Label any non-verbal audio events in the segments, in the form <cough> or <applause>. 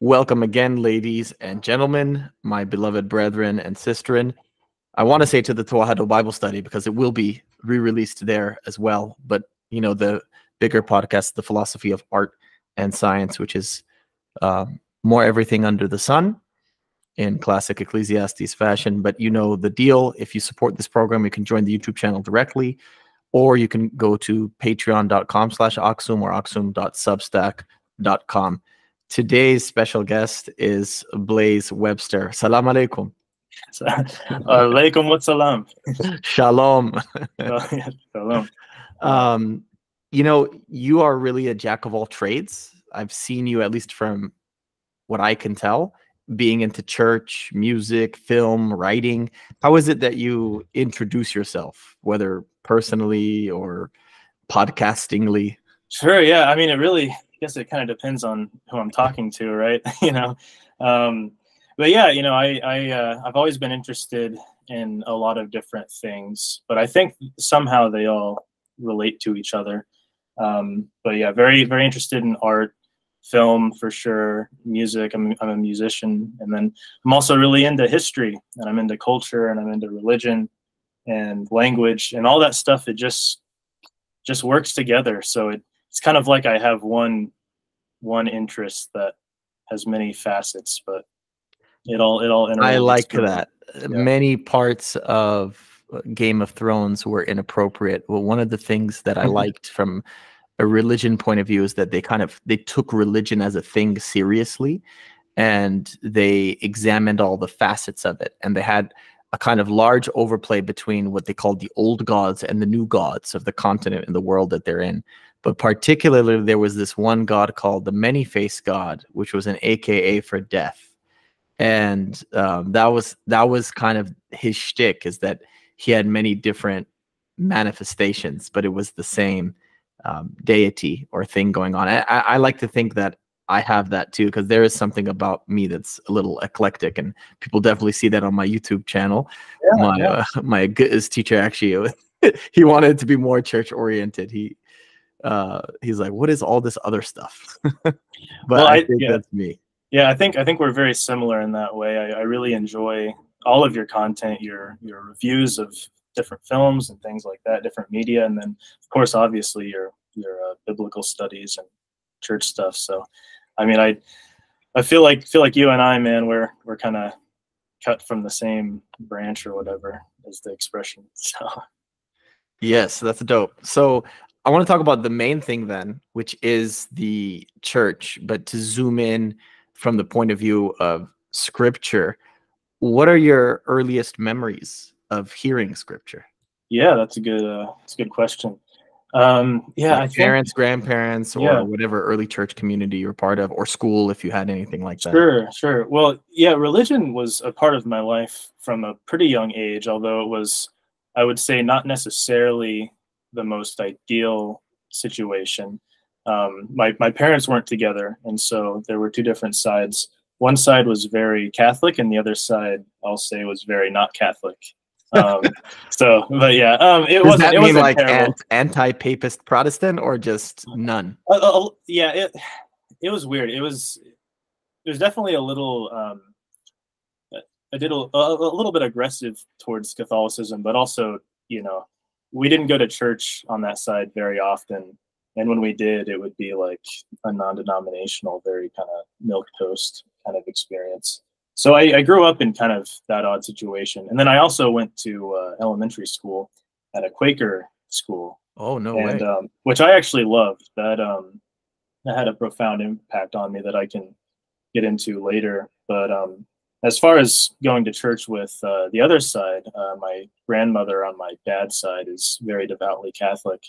Welcome again, ladies and gentlemen, my beloved brethren and sisterin. I want to say to the Tewahido Bible study because it will be re-released there as well. But you know, the bigger podcast, the philosophy of art and science, which is uh, more everything under the sun in classic Ecclesiastes fashion. But you know the deal. If you support this program, you can join the YouTube channel directly, or you can go to patreon.com slash aksum or aksum.substack.com. Today's special guest is Blaise Webster. Salam alaikum. <laughs> alaikum wa salam. Shalom. <laughs> Shalom. Um, you know, you are really a jack of all trades. I've seen you, at least from what I can tell, being into church, music, film, writing. How is it that you introduce yourself, whether personally or podcastingly? Sure. Yeah. I mean, it really, guess it kind of depends on who I'm talking to, right? <laughs> you know, um, but yeah, you know, I, I, uh, I've always been interested in a lot of different things, but I think somehow they all relate to each other. Um, but yeah, very, very interested in art, film for sure, music. I'm, I'm a musician. And then I'm also really into history and I'm into culture and I'm into religion and language and all that stuff. It just, just works together. So it, it's kind of like I have one, one interest that has many facets, but it all, it all. I like that. Yeah. Many parts of Game of Thrones were inappropriate. Well, one of the things that I mm-hmm. liked from a religion point of view is that they kind of they took religion as a thing seriously and they examined all the facets of it and they had a kind of large overplay between what they called the old gods and the new gods of the continent and the world that they're in but particularly there was this one god called the many-faced god which was an aka for death and um, that was that was kind of his shtick is that he had many different manifestations but it was the same um, deity or thing going on. I, I, like to think that I have that too because there is something about me that's a little eclectic, and people definitely see that on my YouTube channel. Yeah, my yeah. Uh, <laughs> my teacher actually <laughs> he wanted to be more church oriented. He uh, he's like, "What is all this other stuff?" <laughs> but well, I, I, think yeah. that's me. Yeah, I think I think we're very similar in that way. I, I really enjoy all of your content, your your reviews of different films and things like that, different media, and then of course, obviously your your uh, biblical studies and church stuff. So, I mean, I I feel like feel like you and I, man, we're we're kind of cut from the same branch or whatever is the expression. <laughs> So, yes, that's dope. So. I want to talk about the main thing then, which is the church, but to zoom in from the point of view of scripture, what are your earliest memories of hearing scripture? Yeah, that's a good uh, that's a good question. Um, yeah, like parents, think, grandparents, or yeah. whatever early church community you're part of, or school, if you had anything like that. Sure, sure. Well, yeah, religion was a part of my life from a pretty young age, although it was, I would say, not necessarily the most ideal situation. Um, my my parents weren't together, and so there were two different sides. One side was very Catholic, and the other side, I'll say, was very not Catholic um, <laughs> so, but yeah, um, it was. That it mean like ant- anti-papist Protestant or just none? Uh, uh, yeah, it it was weird. It was it was definitely a little. Um, I did a, a, a little bit aggressive towards Catholicism, but also, you know, we didn't go to church on that side very often. And when we did, it would be like a non-denominational, very kind of milk toast kind of experience so I, I, grew up in kind of that odd situation, and then I also went to uh, elementary school at a Quaker school. Oh no and, way! Um, which I actually loved. That um, that had a profound impact on me that I can get into later. But um, as far as going to church with uh, the other side, uh, my grandmother on my dad's side is very devoutly Catholic,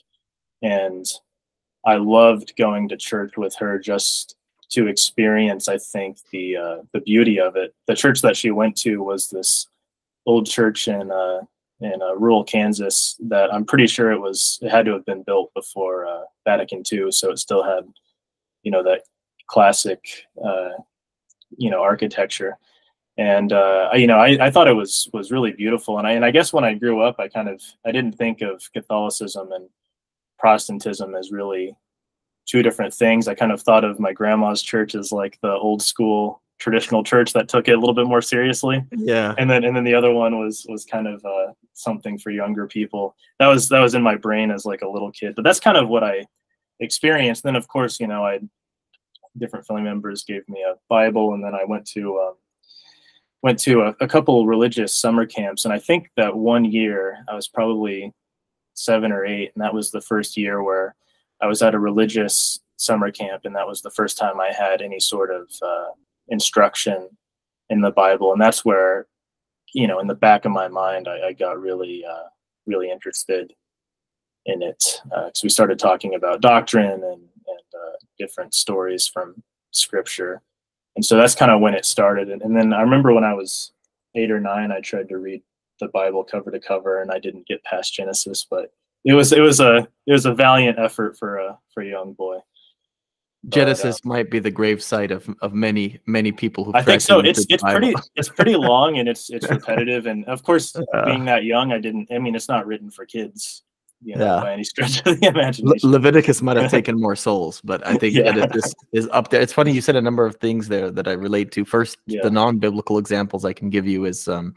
and I loved going to church with her just to experience, I think, the uh, the beauty of it. The church that she went to was this old church in uh, in uh, rural Kansas that I'm pretty sure it was it had to have been built before uh, Vatican II, so it still had, you know, that classic, you know, architecture. And uh, you know, I, I thought it was was really beautiful, and I and I guess when I grew up, I kind of I didn't think of Catholicism and Protestantism as really two different things. I kind of thought of my grandma's church as like the old school traditional church that took it a little bit more seriously. Yeah. And then and then the other one was was kind of uh, something for younger people. That was that was in my brain as like a little kid. But that's kind of what I experienced. Then of course, you know, I different family members gave me a Bible, and then I went to um, went to a, a couple religious summer camps. And I think that one year I was probably seven or eight, and that was the first year where I was at a religious summer camp, and that was the first time I had any sort of uh, instruction in the Bible, and that's where, you know, in the back of my mind, I, I got really, uh, really interested in it because uh, we started talking about doctrine and, and uh, different stories from Scripture, and so that's kind of when it started. And, and then I remember when I was eight or nine, I tried to read the Bible cover to cover, and I didn't get past Genesis, but it was it was a it was a valiant effort for a for a young boy. Genesis but, uh, might be the gravesite of, of many many people who. I think so. It's it's pretty it's pretty long and it's it's <laughs> repetitive and of course uh, being that young, I didn't. I mean, it's not written for kids. You know, yeah. by any stretch of the <laughs> imagination. Le Leviticus might have <laughs> taken more souls, but I think <laughs> yeah. Genesis is up there. It's funny you said a number of things there that I relate to. First, yeah. the non-biblical examples I can give you is um,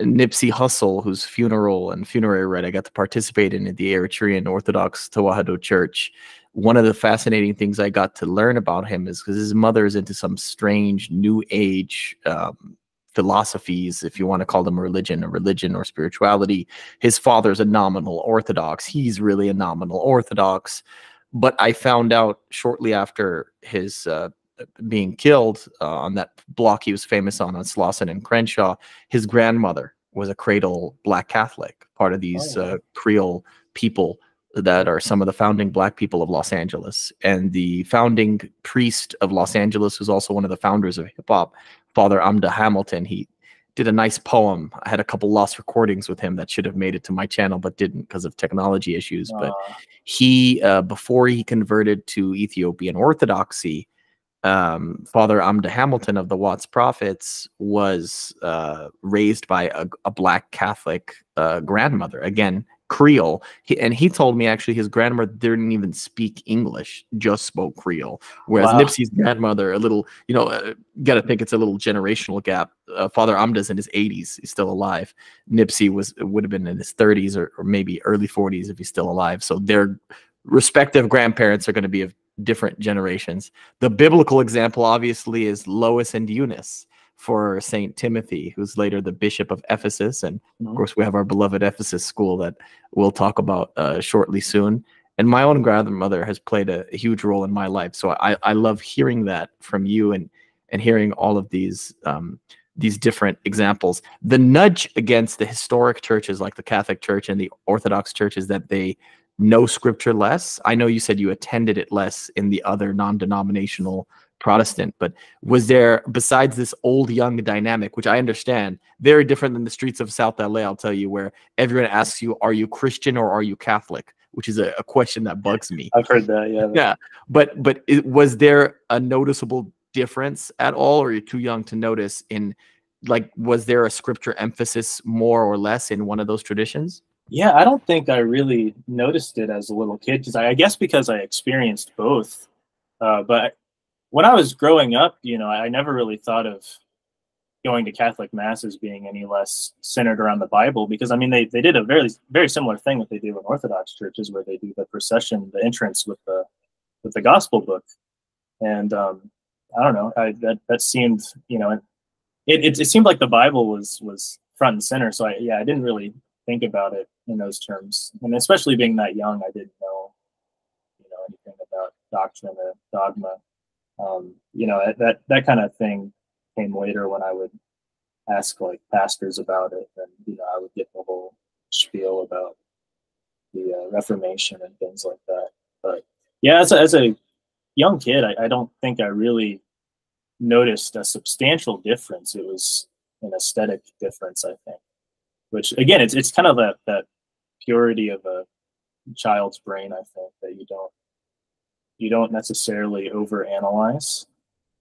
Nipsey Hussle, whose funeral and funerary rite I got to participate in at the Eritrean Orthodox Tewahedo Church one of the fascinating things I got to learn about him is because his mother is into some strange new age um, philosophies, if you want to call them religion or religion or spirituality. His father's a nominal Orthodox. He's really a nominal Orthodox. But I found out shortly after his uh, being killed uh, on that block he was famous on on Slauson and Crenshaw, his grandmother was a cradle black Catholic, part of these oh. uh, Creole people that are some of the founding black people of Los Angeles. And the founding priest of Los Angeles, was also one of the founders of hip hop, Father Amde Hamilton, he did a nice poem. I had a couple lost recordings with him that should have made it to my channel, but didn't because of technology issues. Uh. But he, uh, before he converted to Ethiopian Orthodoxy, um, Father Amde Hamilton of the Watts Prophets was uh, raised by a, a black Catholic uh, grandmother. Again, Creole. He, and he told me actually his grandmother didn't even speak English, just spoke Creole. Whereas wow. Nipsey's grandmother, a little, you know, uh, got to think it's a little generational gap. Uh, Father Amde's in his 80s, he's still alive. Nipsey was would have been in his 30s or, or maybe early 40s if he's still alive. So their respective grandparents are going to be of different generations. The biblical example, obviously, is Lois and Eunice for Saint Timothy, who's later the bishop of Ephesus. And of mm-hmm. course, we have our beloved Ephesus school that we'll talk about uh, shortly soon. And my own grandmother has played a, a, huge role in my life. So I, I love hearing that from you and and hearing all of these um, these different examples. The nudge against the historic churches like the Catholic Church and the Orthodox Church is that they know Scripture less. I know you said you attended it less in the other non-denominational Protestant. But was there, besides this old young dynamic, which I understand, very different than the streets of South LA, I'll tell you, where everyone asks you, Are you Christian or are you Catholic? Which is a, a question that bugs me. I've heard that, yeah. Yeah. But but it, was there a noticeable difference at all, or you're you too young to notice in like was there a scripture emphasis more or less in one of those traditions? Yeah, I don't think I really noticed it as a little kid because I, I, guess because I experienced both. Uh, but when I was growing up, you know, I never really thought of going to Catholic mass as being any less centered around the Bible because I mean they, they did a very very similar thing that they do in Orthodox churches where they do the procession, the entrance with the with the gospel book. And um, I don't know, I, that that seemed, you know, it, it, it seemed like the Bible was was front and center. So I yeah, I didn't really think about it in those terms. And especially being that young, I didn't know, you know, anything about doctrine or dogma um, you know that that kind of thing came later when I would ask like pastors about it, and you know I would get the whole spiel about the uh, Reformation and things like that. But yeah, as a, as a young kid, I, I don't think I really noticed a substantial difference. It was an aesthetic difference, I think. Which again, it's it's kind of that that purity of a child's brain, I think, that you don't you don't necessarily overanalyze.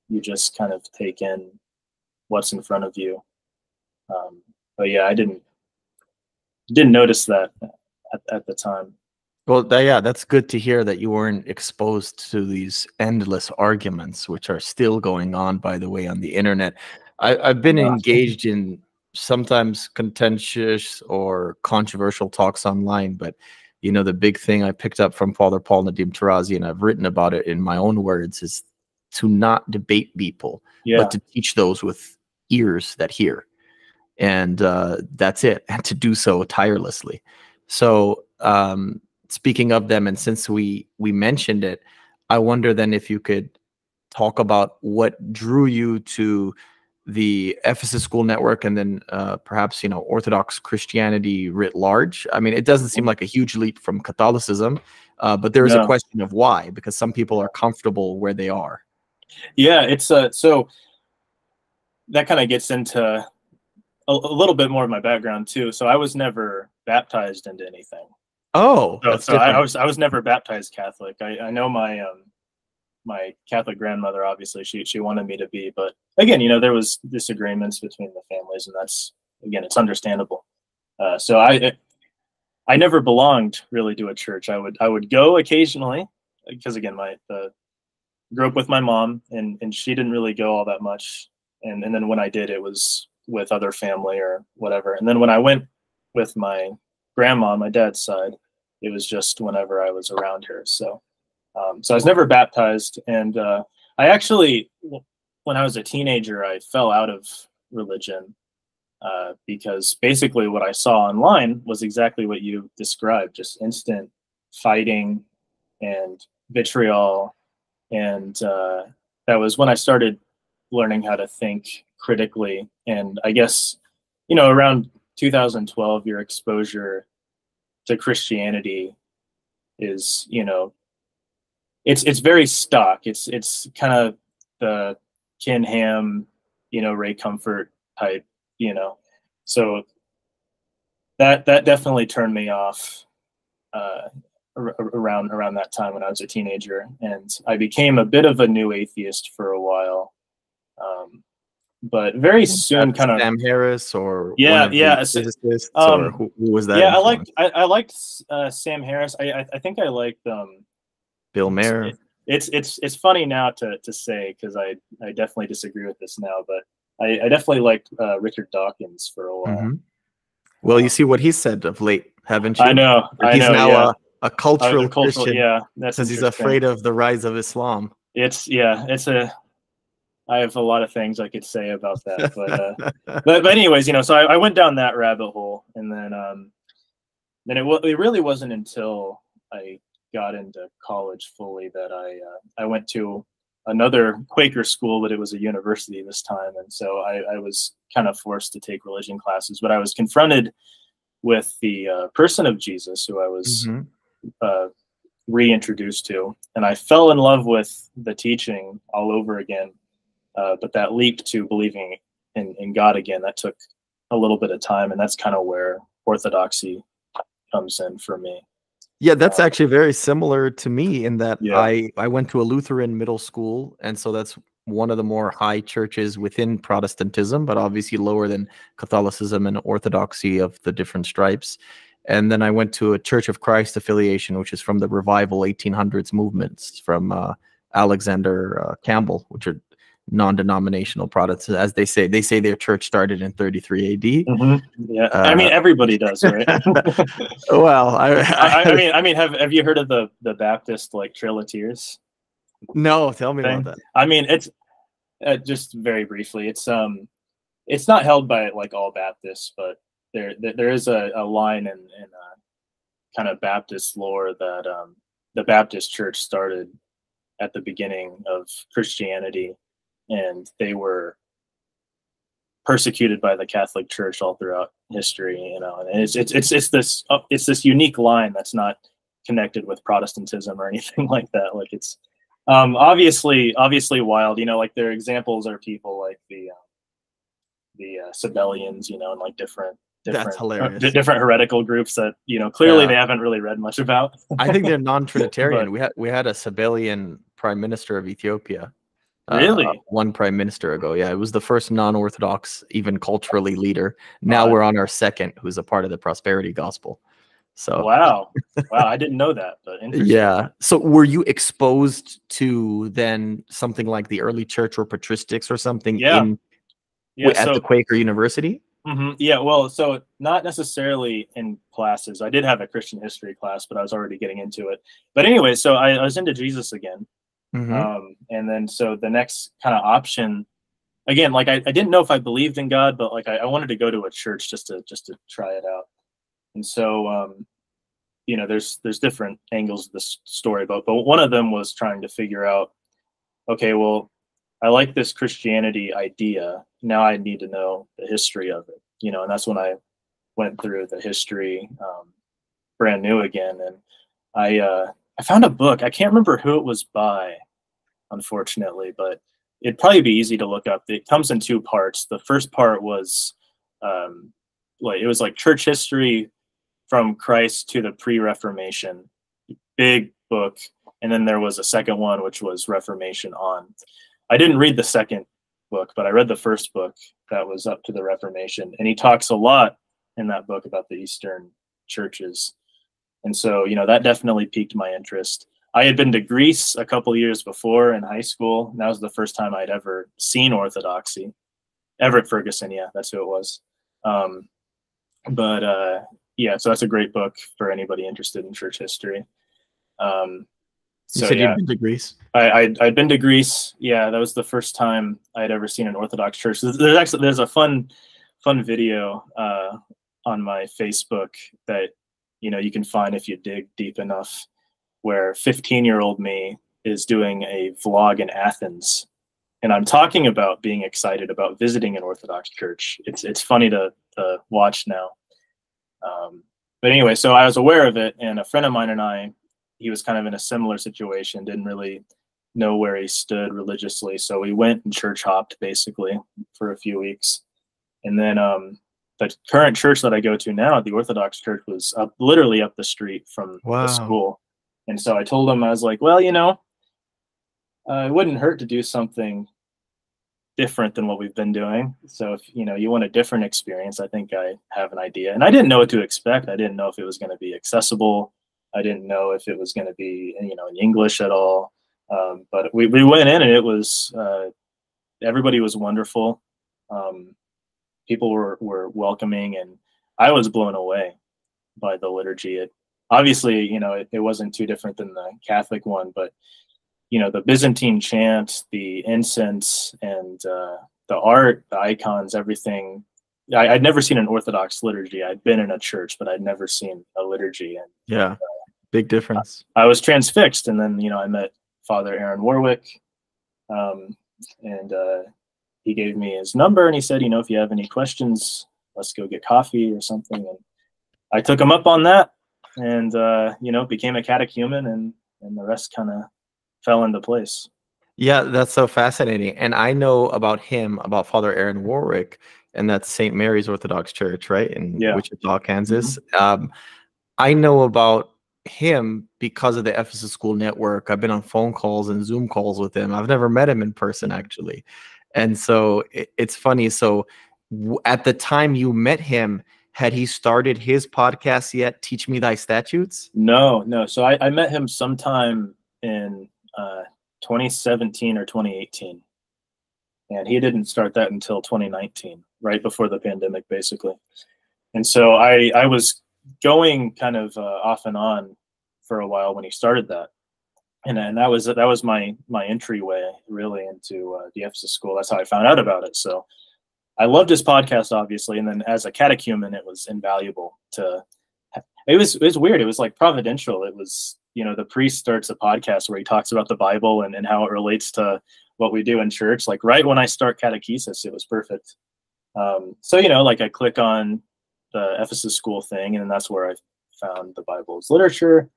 You just kind of take in what's in front of you. Um, but yeah, I didn't didn't notice that at, at the time. Well, yeah, that's good to hear that you weren't exposed to these endless arguments, which are still going on, by the way, on the internet. I, have been engaged in sometimes contentious or controversial talks online, but you know, the big thing I picked up from Father Paul Nadim Tarazi, and I've written about it in my own words, is to not debate people, yeah. but to teach those with ears that hear. And uh, that's it, <laughs> and to do so tirelessly. So um, speaking of them, and since we we mentioned it, I wonder then if you could talk about what drew you to the Ephesus School Network, and then uh, perhaps you know Orthodox Christianity writ large. I mean, it doesn't seem like a huge leap from Catholicism, uh, but there is a question of why, because some people are comfortable where they are. Yeah, it's uh, so that kind of gets into a, a, little bit more of my background too. So I was never baptized into anything. Oh, so, so I, I, was I was never baptized Catholic. I, I know my um my Catholic grandmother obviously she she wanted me to be, but again, you know, there was disagreements between the families, and that's again, it's understandable. Uh, so I I never belonged really to a church. I would I would go occasionally because again, my the grew up with my mom, and and she didn't really go all that much, and and then when I did, it was with other family or whatever. And then when I went with my grandma on my dad's side, it was just whenever I was around her. So, um, so I was never baptized, and uh, I actually, when I was a teenager, I fell out of religion uh, because basically what I saw online was exactly what you described: just instant fighting and vitriol, and uh, that was when I started learning how to think critically. And I guess, you know, around 2012, your exposure to Christianity is, you know, it's it's very stock. It's it's kind of the Ken Ham, you know, Ray Comfort type, you know. So that that definitely turned me off uh, around around that time when I was a teenager, and I became a bit of a new atheist for a while. Um, but very soon, kind of Sam Harris or yeah, yeah, um, who, who, was that? Yeah, I liked I, I liked uh, Sam Harris. I, I, I think I liked um, Bill Maher. It, it's it's it's funny now to to say because I I definitely disagree with this now, but I, I definitely liked uh, Richard Dawkins for a while. Mm-hmm. Well, you see what he said of late, haven't you? I know. He's I know, now yeah. a, a cultural, a cultural Christian. Yeah, that's because he's afraid of the rise of Islam. It's yeah, it's a I have a lot of things I could say about that, but uh, but, but anyways, you know, so I, I, went down that rabbit hole, and then um, then it it really wasn't until I got into college fully that I uh, I went to another Quaker school, but it was a university this time, and so I, I was kind of forced to take religion classes. But I was confronted with the uh, person of Jesus, who I was mm-hmm. uh, reintroduced to, and I fell in love with the teaching all over again uh, but that leap to believing in, in God again, that took a little bit of time. And that's kind of where orthodoxy comes in for me. Yeah, that's actually very similar to me in that yeah. I, I went to a Lutheran middle school. And so that's one of the more high churches within Protestantism, but obviously lower than Catholicism and Orthodoxy of the different stripes. And then I went to a Church of Christ affiliation, which is from the revival 1800s movements from uh, Alexander uh, Campbell, which are non-denominational products. As they say they say their church started in 33 ad mm-hmm. yeah. Uh, i mean everybody does right? <laughs> Well <laughs> I, I, I, mean i mean have, have you heard of the the baptist like trail of tears? No tell me thing? about that. I mean it's uh, just very briefly it's um it's not held by like all baptists but there there is a, a line in in uh, kind of baptist lore that um the baptist church started at the beginning of christianity and they were persecuted by the Catholic Church all throughout history. You know, and it's it's it's, it's this uh, it's this unique line that's not connected with Protestantism or <laughs> anything like that. Like it's um, obviously obviously wild. You know, like their examples are people like the um, the uh, Sabellians. You know, and like different. Different. Uh, different heretical groups that you know clearly yeah. they haven't really read much about. I think they're <laughs> non-Trinitarian. we had we had a Sabellian prime minister of Ethiopia Really? Uh, one prime minister ago. Yeah, it was the first non-orthodox, even culturally leader. Now we're on our second, who's a part of the prosperity gospel. So wow, wow, I didn't know that, but <laughs> yeah. So were you exposed to then something like the early church or patristics or something yeah. in yeah, at so, the Quaker University? mhm, yeah, well, so not necessarily in classes. I did have a Christian history class, but I was already getting into it. But anyway, so I, I was into Jesus again, Mhm. um, and then so the next kind of option, again, like I, I didn't know if I believed in God, but like I, I wanted to go to a church just to just to try it out. And so, um, you know, there's there's different angles of this story, but but one of them was trying to figure out, okay, well, I like this Christianity idea. Now I need to know the history of it, you know, and that's when I went through the history, um, brand new again, and I uh, I found a book. I can't remember who it was by, unfortunately, but it'd probably be easy to look up. It comes in two parts. The first part was um, like it was like church history from Christ to the pre-Reformation, big book, and then there was a second one which was Reformation on. I didn't read the second book, but I read the first book that was up to the Reformation, and he talks a lot in that book about the Eastern churches, and so you know that definitely piqued my interest. I had been to Greece a couple years before in high school. And that was the first time I'd ever seen Orthodoxy. Everett Ferguson, yeah, that's who it was. Um, but uh, yeah, so that's a great book for anybody interested in church history. Um, You so said yeah, you'd been to Greece. I, I'd, I'd been to Greece. Yeah, that was the first time I'd ever seen an Orthodox church. There's there's actually there's a fun fun video uh, on my Facebook that you know you can find if you dig deep enough, where 15 year old me is doing a vlog in Athens, and I'm talking about being excited about visiting an Orthodox church. It's it's funny to to watch now. Um, but anyway, so I was aware of it, and a friend of mine and I, he was kind of in a similar situation, didn't really know where he stood religiously, so we went and church hopped basically for a few weeks, and then um, the current church that I go to now, the Orthodox church, was up literally up the street from Wow. the school, and so I told him I was like, well, you know, uh, it wouldn't hurt to do something different than what we've been doing. So if you know you want a different experience, I think I have an idea. And I didn't know what to expect. I didn't know if it was going to be accessible. I didn't know if it was going to be you know in English at all. Um, but we we went in and it was uh, everybody was wonderful. Um, people were were welcoming, and I was blown away by the liturgy. It obviously you know it, it wasn't too different than the Catholic one, but you know the byzantine chant the incense and uh, the art the icons everything. I, i'd never seen an orthodox liturgy. I'd been in a church but i'd never seen a liturgy. And Yeah, big difference. i was transfixed and then you know i met father aaron warwick um, and uh, he gave me his number and he said you know if you have any questions let's go get coffee or something. And i took him up on that and uh, you know became a catechumen and and the rest kind of fell into place Yeah, that's so fascinating. And I know about him, about Father Aaron Warwick, and that's St. Mary's Orthodox Church, right? In Yeah. Wichita, Kansas. Um, I know about him because of the Ephesus School Network. I've been on phone calls and Zoom calls with him. I've never met him in person, actually. And so it, it's funny. So w- at the time you met him, had he started his podcast yet? Teach Me Thy Statutes? No, no. So I, I met him sometime in uh, 2017 or 2018, and he didn't start that until 2019, right before the pandemic, basically. And so I I was going kind of uh, off and on for a while when he started that, and and that was that was my my entryway really into uh, the Ephesus school. That's how I found out about it. So I loved his podcast, obviously, and then as a catechumen, it was invaluable to it was it was weird. It was like providential. It was you know the priest starts a podcast where he talks about the Bible and, and how it relates to what we do in church. Like right when I start catechesis, it was perfect. Um, so you know, like I click on the Ephesus school thing, and that's where I found the Bible's literature,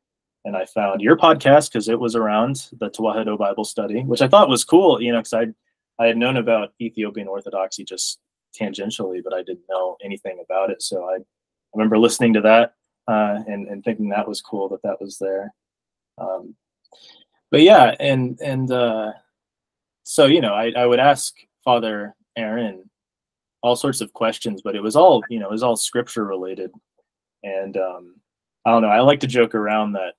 and I found your podcast because it was around the Tewahido Bible study, which I thought was cool. You know, because I I had known about Ethiopian Orthodoxy just tangentially, but I didn't know anything about it. So I, I remember listening to that uh, and and thinking that was cool that that was there. Um, but yeah, and and uh, so you know, I I would ask Father Aaron all sorts of questions, but it was all you know, it was all scripture related, and um, I don't know. I like to joke around that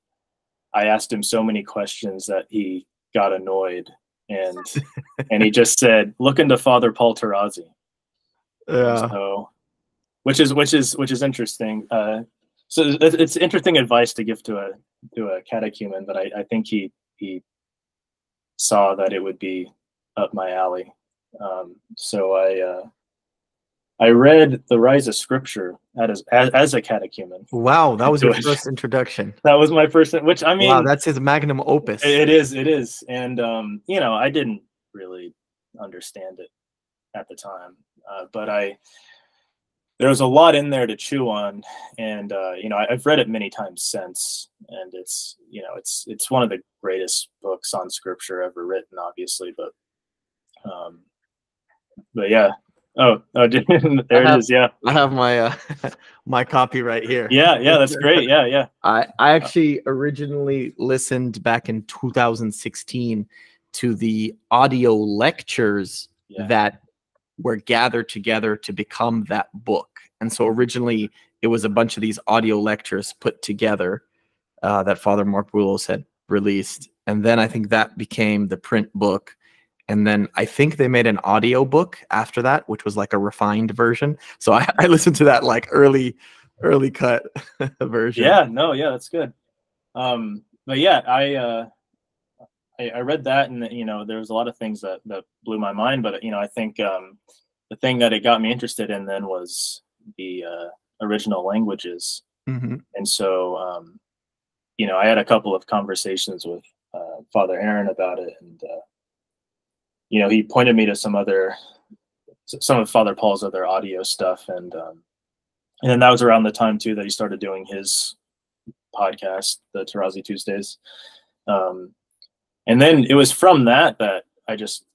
I asked him so many questions that he got annoyed and and he just said, "Look into Father Paul Tarazi." Yeah. So, which is which is which is interesting. Uh, so it's, it's interesting advice to give to a to a catechumen, but I, I think he he saw that it would be up my alley. Um, so I uh, I read the Rise of Scripture as as, as a catechumen. Wow, that was your first introduction. That was my first, which I mean, wow, that's his magnum opus. It is, it is, and um, you know, I didn't really understand it at the time, uh, but I there was a lot in there to chew on, and uh, you know, I, have read it many times since, and it's you know, it's it's one of the greatest books on Scripture ever written, obviously, but um, but yeah, Oh, oh, <laughs> there it have, is. Yeah, I have my uh, <laughs> my copy right here. Yeah, yeah, that's great. Yeah, yeah. I I actually originally listened back in 2016 to the audio lectures yeah. that were gathered together to become that book. And so originally it was a bunch of these audio lectures put together uh, that Father Mark Boulos had released, and then I think that became the print book and then I think they made an audio book after that, which was like a refined version. So I, <laughs> I listened to that like early, early cut <laughs> version. Yeah, no, yeah, that's good. Um, but yeah, I, uh, I, I read that, and you know, there was a lot of things that that blew my mind. But you know, I think um, the thing that it got me interested in then was the uh, original languages, mm-hmm. and so um, you know, I had a couple of conversations with uh, Father Aaron about it, and uh, you know, he pointed me to some other, some of Father Paul's other audio stuff, and um, and then that was around the time too that he started doing his podcast, the Tarazi Tuesdays, um, and then it was from that that I just,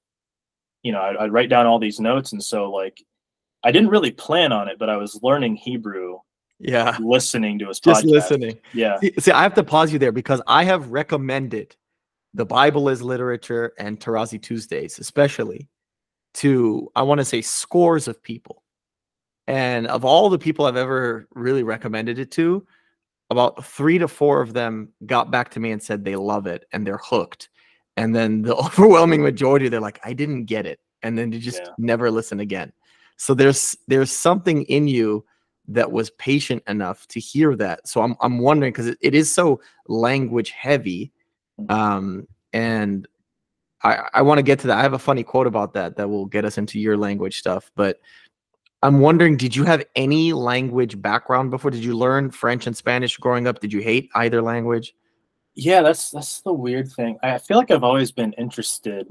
you know, I'd, I'd write down all these notes, and so like, I didn't really plan on it, but I was learning Hebrew yeah listening to his just podcast. listening yeah see, see, i have to pause you there because i have recommended the Bible is literature and Tarazi Tuesdays, especially to, I want to say, scores of people. And of all the people I've ever really recommended it to, about three to four of them got back to me and said they love it and they're hooked. And then the <laughs> overwhelming majority, they're like, I didn't get it. And then they just yeah. never listen again. So there's there's something in you that was patient enough to hear that. So I'm I'm wondering because it, it is so language heavy Mm-hmm. Um, and I, I want to get to that. I have a funny quote about that that will get us into your language stuff. But I'm wondering, did you have any language background before? Did you learn French and Spanish growing up? Did you hate either language? Yeah, that's that's the weird thing. I feel like I've always been interested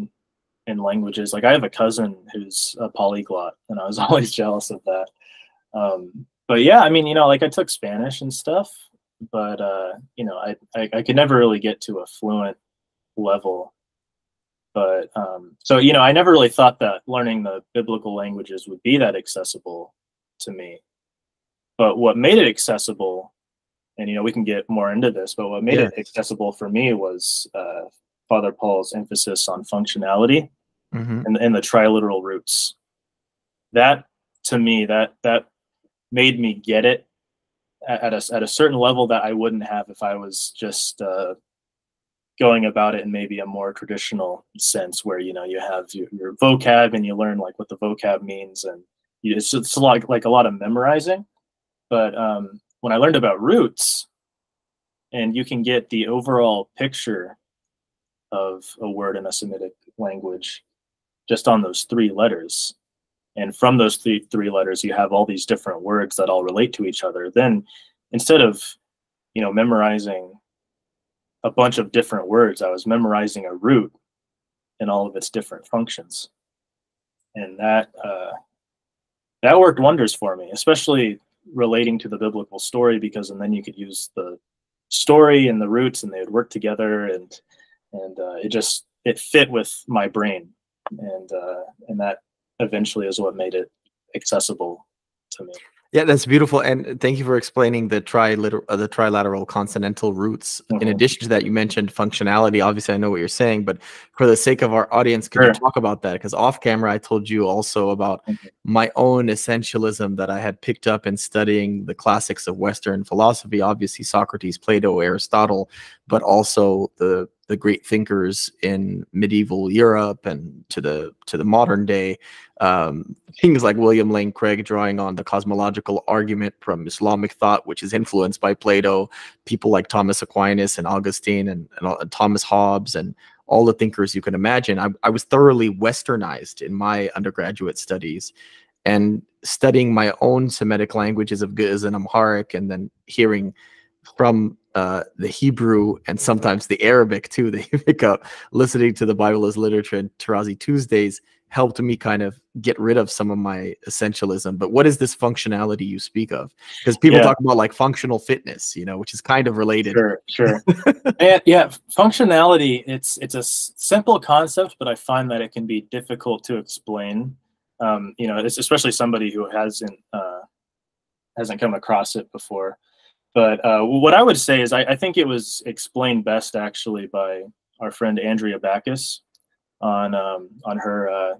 in languages. Like I have a cousin who's a polyglot, and I was <laughs> always jealous of that. Um, but yeah, I mean, you know, like I took Spanish and stuff, but uh, you know, I, I, I could never really get to a fluent level. But um, so you know, I never really thought that learning the biblical languages would be that accessible to me. But what made it accessible, and you know, we can get more into this, but what made it accessible for me was uh, Father Paul's emphasis on functionality mm-hmm. and, and the triliteral roots. That to me, that that made me get it at a, at a certain level that I wouldn't have if I was just uh, going about it in maybe a more traditional sense where you know you have your, your vocab and you learn like what the vocab means and you, it's, it's a lot like a lot of memorizing but um, when i learned about roots and you can get the overall picture of a word in a semitic language just on those three letters. And from those three, three letters you have all these different words that all relate to each other. Then instead of you know memorizing a bunch of different words i was memorizing a root and all of its different functions. And that uh, that worked wonders for me especially relating to the biblical story because and then you could use the story and the roots and they would work together and and uh, it just it fit with my brain and uh, and that eventually is what made it accessible to me. Yeah, that's beautiful, and thank you for explaining the triliteral, uh, the trilateral consonantal roots. Mm-hmm. In addition to that, you mentioned functionality. Obviously, I know what you're saying, but for the sake of our audience, could sure. you talk about that? Because off camera, I told you also about mm-hmm. my own essentialism that I had picked up in studying the classics of Western philosophy. Obviously, Socrates, Plato, Aristotle, but also the the great thinkers in medieval Europe and to the to the modern day um, things like William Lane Craig drawing on the cosmological argument from Islamic thought, which is influenced by Plato, people like Thomas Aquinas and Augustine and, and, and Thomas Hobbes and all the thinkers you can imagine. I, I, was thoroughly westernized in my undergraduate studies and studying my own Semitic languages of Ge'ez and Amharic and then hearing from uh, the Hebrew and sometimes the Arabic too that <laughs> you pick up listening to the Bible as literature and Tarazi Tuesdays helped me kind of get rid of some of my essentialism. But what is this functionality you speak of? Because people yeah. talk about like functional fitness, you know, which is kind of related. Sure, sure. <laughs> and, yeah, functionality. It's it's a simple concept, but I find that it can be difficult to explain. Um, you know, especially somebody who hasn't uh, hasn't come across it before. But uh, what I would say is, I, I think it was explained best actually by our friend Andrea Backus, on um, on her. Uh,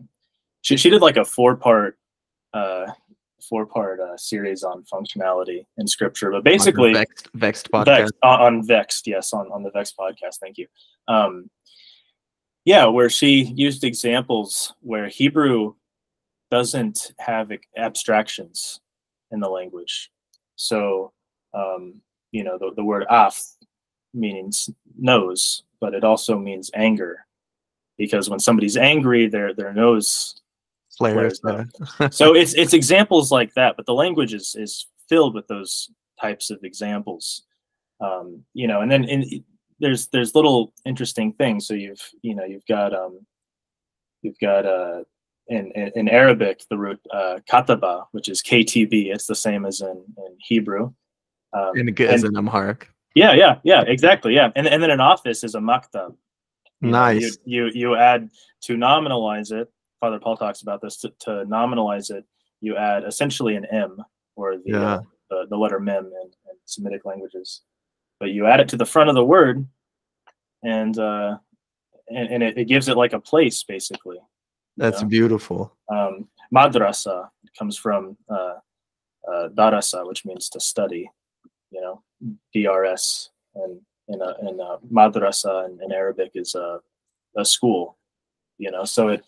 she she did like a four part uh, four part uh, series on functionality in scripture, but basically Vexed, Vexed podcast Vexed, on, on Vexed, yes, on on the Vexed podcast. Thank you. Um, yeah, where she used examples where Hebrew doesn't have abstractions in the language. So, um, you know, the, the word af means nose, but it also means anger because when somebody's angry, their their nose flares. <laughs> so it's it's examples like that, but the language is is filled with those types of examples. Um, you know, and then in, there's there's little interesting things. So you've you know you've got um, you've got uh, in, in, in Arabic the root uh, kataba, which is KTB. It's the same as in, in Hebrew. Um, and as an Amharic. Yeah, yeah, yeah, exactly. Yeah, and and then an office is a maktab. Nice. You, you, you add to nominalize it. Father Paul talks about this to, to nominalize it. You add essentially an M or the yeah. uh, the, the, letter mem in, in, Semitic languages, but you add it to the front of the word, and uh, and, and it, it gives it like a place basically. That's know? beautiful. Um, madrasa comes from uh, uh, darasa, which means to study. You know, DRS and in a, in a madrasa in, in Arabic is a, a school, you know. So it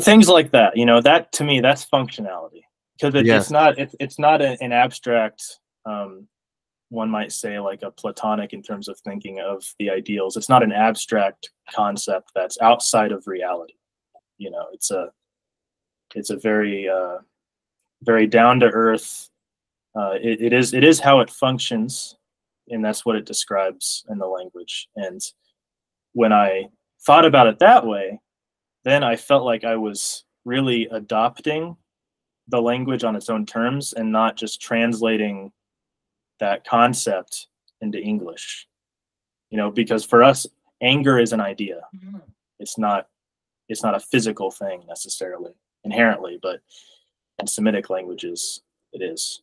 things like that, you know, that to me that's functionality because it, yes. it's not it, it's not a, an abstract. Um, one might say like a platonic in terms of thinking of the ideals. It's not an abstract concept that's outside of reality. You know, it's a it's a very uh, very down to earth. Uh, it, it is it is how it functions and that's what it describes in the language. And when I thought about it that way, then I felt like I was really adopting the language on its own terms and not just translating that concept into English. You know, because for us, anger is an idea. Mm-hmm. It's not it's not a physical thing necessarily inherently, but in Semitic languages it is.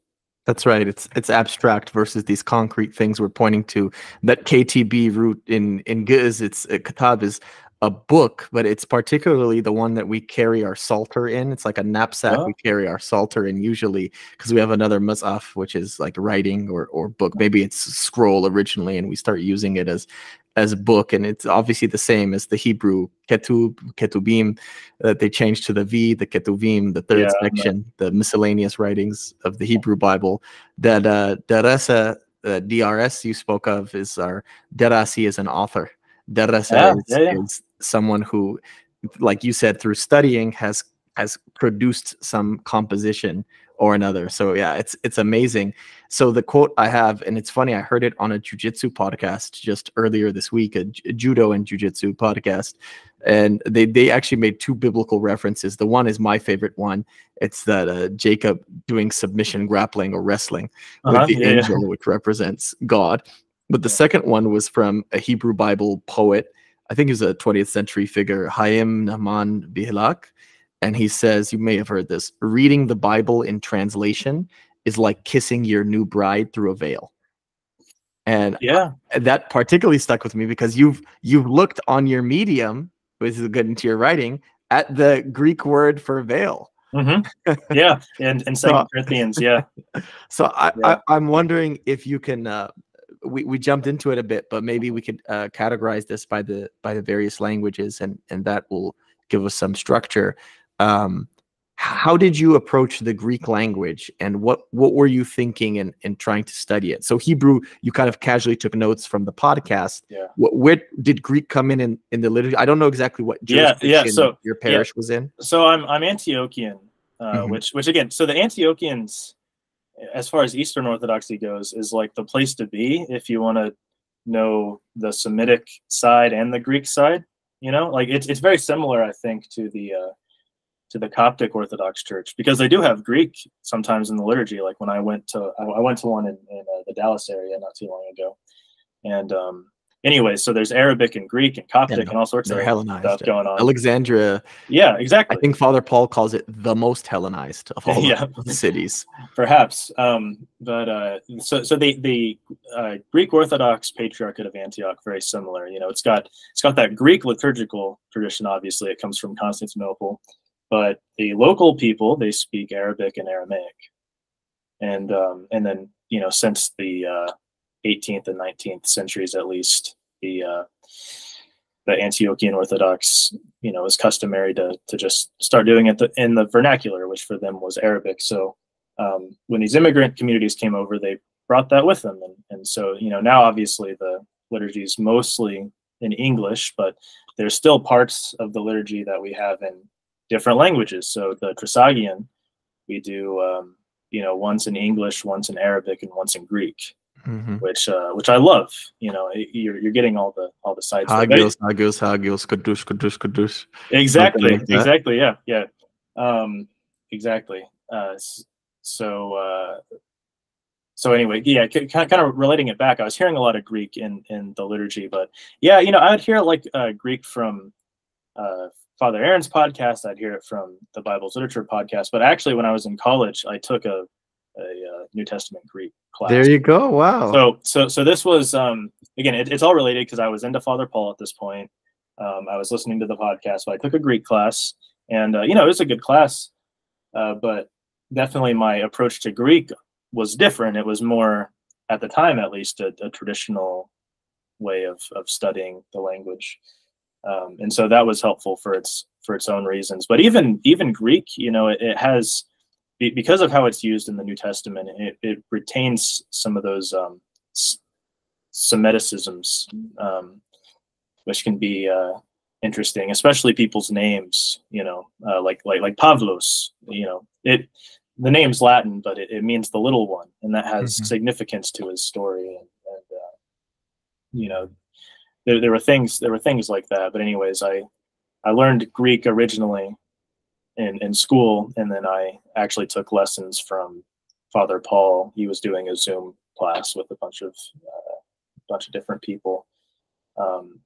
That's right. It's it's abstract versus these concrete things we're pointing to. That KTB root in in Ge'ez, it's uh, Kitab is a book, but it's particularly the one that we carry our psalter in. It's like a knapsack oh. we carry our psalter in usually because we have another musaf, which is like writing or, or book. Maybe it's scroll originally, and we start using it as as a book, and it's obviously the same as the Hebrew ketub, ketubim, that they changed to the V, the ketuvim, the third yeah, section, the miscellaneous writings of the Hebrew Bible. That uh, Darasa, uh, DRS you spoke of is our Derasi is an author. Darasa yeah, is, yeah, is someone who, like you said, through studying has has produced some composition or another. So yeah, it's it's amazing. So the quote I have, and it's funny, I heard it on a jujitsu podcast just earlier this week, a, a judo and jujitsu podcast, and they they actually made two biblical references. The one is my favorite one. It's that uh, Jacob doing submission grappling or wrestling uh-huh, with the yeah, angel, yeah. which represents God. But the second one was from a Hebrew Bible poet. I think he was a 20th century figure, Hayim Nahman Bialik and he says, you may have heard this: reading the Bible in translation is like kissing your new bride through a veil. And yeah, that particularly stuck with me because you've you've looked on your medium, which is good into your writing, at the Greek word for veil. Mm-hmm. Yeah, and and <laughs> Second so, Corinthians, yeah. <laughs> So I, yeah. I am wondering if you can. Uh, we we jumped into it a bit, but maybe we could uh, categorize this by the by the various languages, and and that will give us some structure. Um, how did you approach the Greek language and what what were you thinking in, in trying to study it? So Hebrew, you kind of casually took notes from the podcast. Yeah. What, where did Greek come in, in in the liturgy? I don't know exactly what yeah, yeah. So your parish yeah. was in. So I'm I'm Antiochian, uh, mm-hmm. which which again, so the Antiochians, as far as Eastern Orthodoxy goes, is like the place to be if you want to know the Semitic side and the Greek side. You know, like it's it's very similar, I think, to the uh, to the Coptic Orthodox Church because they do have Greek sometimes in the liturgy. Like when I went to I went to one in, in uh, the Dallas area not too long ago, and um, anyway, so there's Arabic and Greek and Coptic yeah, and all sorts of Hellenized, stuff going on. Alexandria. Yeah, exactly. I think Father Paul calls it the most Hellenized of all <laughs> yeah. the cities. Perhaps. Um, but uh, so so the the uh, Greek Orthodox Patriarchate of Antioch very similar. You know, it's got it's got that Greek liturgical tradition. Obviously, it comes from Constantinople but the local people they speak Arabic and Aramaic, and um, and then you know since the uh, 18th and 19th centuries at least the uh, the Antiochian Orthodox you know is customary to to just start doing it in the vernacular, which for them was Arabic. So um, when these immigrant communities came over, they brought that with them, and and so you know now obviously the liturgy is mostly in English, but there's still parts of the liturgy that we have in different languages. So the Trisagion, we do um, you know once in English, once in Arabic, and once in Greek. Mm-hmm. Which uh, which I love, you know. You're, you're getting all the all the sides. Hagios, Hagios, Hagios, Kadush, Kadush, Kadush. Exactly, like exactly. Yeah, yeah, um, exactly. Uh, so uh, so anyway, yeah, kind of relating it back. I was hearing a lot of Greek in in the liturgy, but yeah, you know, I would hear like uh, Greek from uh, Father Aaron's podcast. I'd hear it from the Bible's Literature podcast. But actually, when I was in college, I took a, a, a New Testament Greek class. There you go. Wow. So so so this was um, again, it, it's all related because I was into Father Paul at this point. Um, I was listening to the podcast, so I took a Greek class, and uh, you know it was a good class, uh, but definitely my approach to Greek was different. It was more at the time, at least, a, a traditional way of of studying the language um, and so that was helpful for its for its own reasons. But even even Greek, you know, it, it has because of how it's used in the New Testament, it, it retains some of those um, Semiticisms, um, which can be uh, interesting, especially people's names. You know, uh, like like like Pavlos. You know, it the name's Latin, but it, it means the little one, and that has mm-hmm. significance to his story. And, and uh, you know, there, there were things there were things like that. But anyways, I I learned Greek originally in in school, and then I actually took lessons from Father Paul. He was doing a Zoom class with a bunch of uh, bunch of different people, um,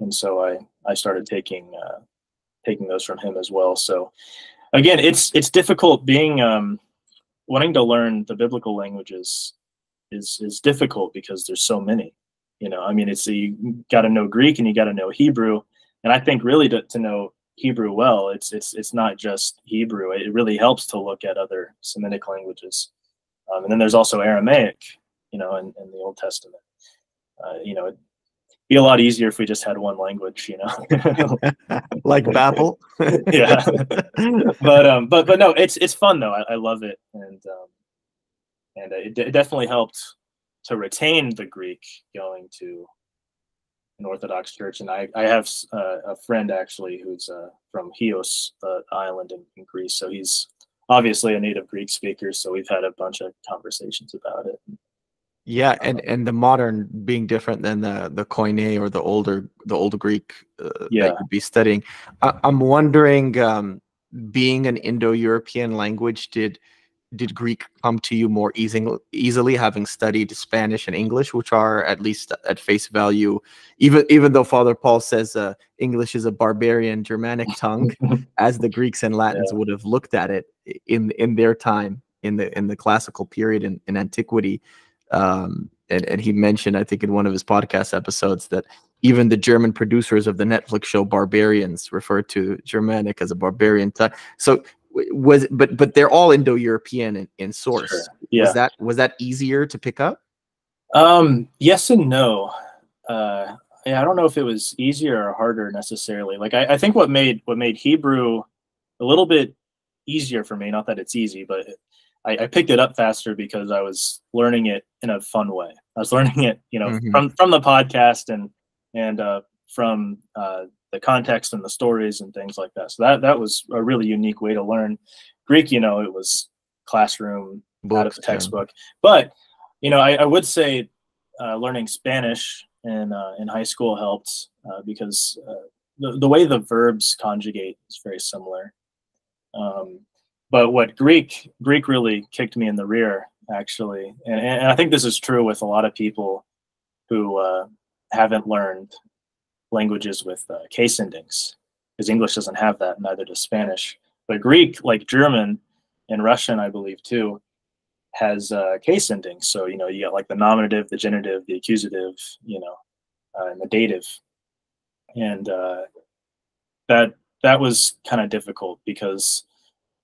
and so I I started taking uh, taking those from him as well. So again, it's it's difficult being um, wanting to learn the biblical languages is is difficult because there's so many you know, I mean, it's you got to know Greek and you got to know Hebrew, and I think really to, to know Hebrew well, it's it's it's not just Hebrew. It really helps to look at other Semitic languages, um, and then there's also Aramaic, you know, in, in the Old Testament. Uh, you know, it'd be a lot easier if we just had one language, you know, <laughs> like Babel. <laughs> yeah, but um, but but no, it's it's fun though. I, I love it, and um, and it, it definitely helped to retain the Greek going to an Orthodox church. And I, I have uh, a friend actually who's uh, from Chios, the island in, in, Greece. So he's obviously a native Greek speaker. So we've had a bunch of conversations about it. Yeah, and um, and the modern being different than the the Koine or the older the older Greek uh, yeah. that you'd be studying. I, am wondering, um, being an Indo-European language, did did Greek come to you more easy, easily, having studied Spanish and English, which are at least at face value, even even though Father Paul says uh, English is a barbarian Germanic <laughs> tongue, as the Greeks and Latins yeah. would have looked at it in in their time in the in the classical period in, in antiquity. Um, and, and he mentioned, I think, in one of his podcast episodes that even the German producers of the Netflix show Barbarians refer to Germanic as a barbarian tongue. So was but but they're all Indo-European in, in source. Sure. Yeah. Was that was that easier to pick up? Um, yes and no. Uh, yeah, I don't know if it was easier or harder necessarily. Like I, I think what made what made Hebrew a little bit easier for me, not that it's easy, but I, I, picked it up faster because I was learning it in a fun way. I was <laughs> learning it, you know, mm-hmm. from from the podcast and and uh, from uh, the context and the stories and things like that. So that that was a really unique way to learn Greek. You know, it was classroom Books, out of the textbook. Yeah. But you know, I, I would say uh, learning Spanish in uh, in high school helped uh, because uh, the the way the verbs conjugate is very similar. Um, but what Greek Greek really kicked me in the rear actually, and, and I think this is true with a lot of people who uh, haven't learned languages with uh, case endings because English doesn't have that, neither does Spanish. But Greek, like German and Russian, I believe too, has uh, case endings. So you know you got like the nominative, the genitive, the accusative, you know, uh, and the dative, and uh, that that was kind of difficult because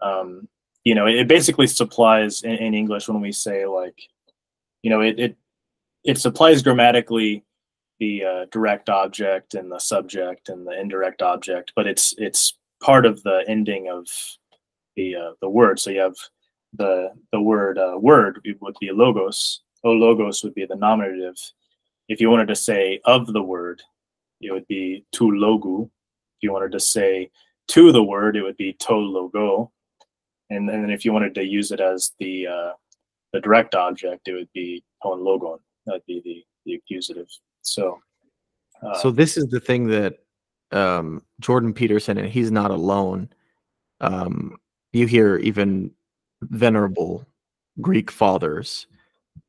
um, you know it, basically supplies in, in, English when we say like you know it it, it supplies grammatically the uh, direct object and the subject and the indirect object, but it's it's part of the ending of the uh, the word. So you have the the word uh, word would be logos. O logos would be the nominative. If you wanted to say of the word, it would be to logu. If you wanted to say to the word, it would be to logo. And, and then if you wanted to use it as the uh, the direct object, it would be ton logon. That'd be the, the accusative. So, uh, so this is the thing that um, Jordan Peterson, and he's not alone. Um, you hear even venerable Greek fathers,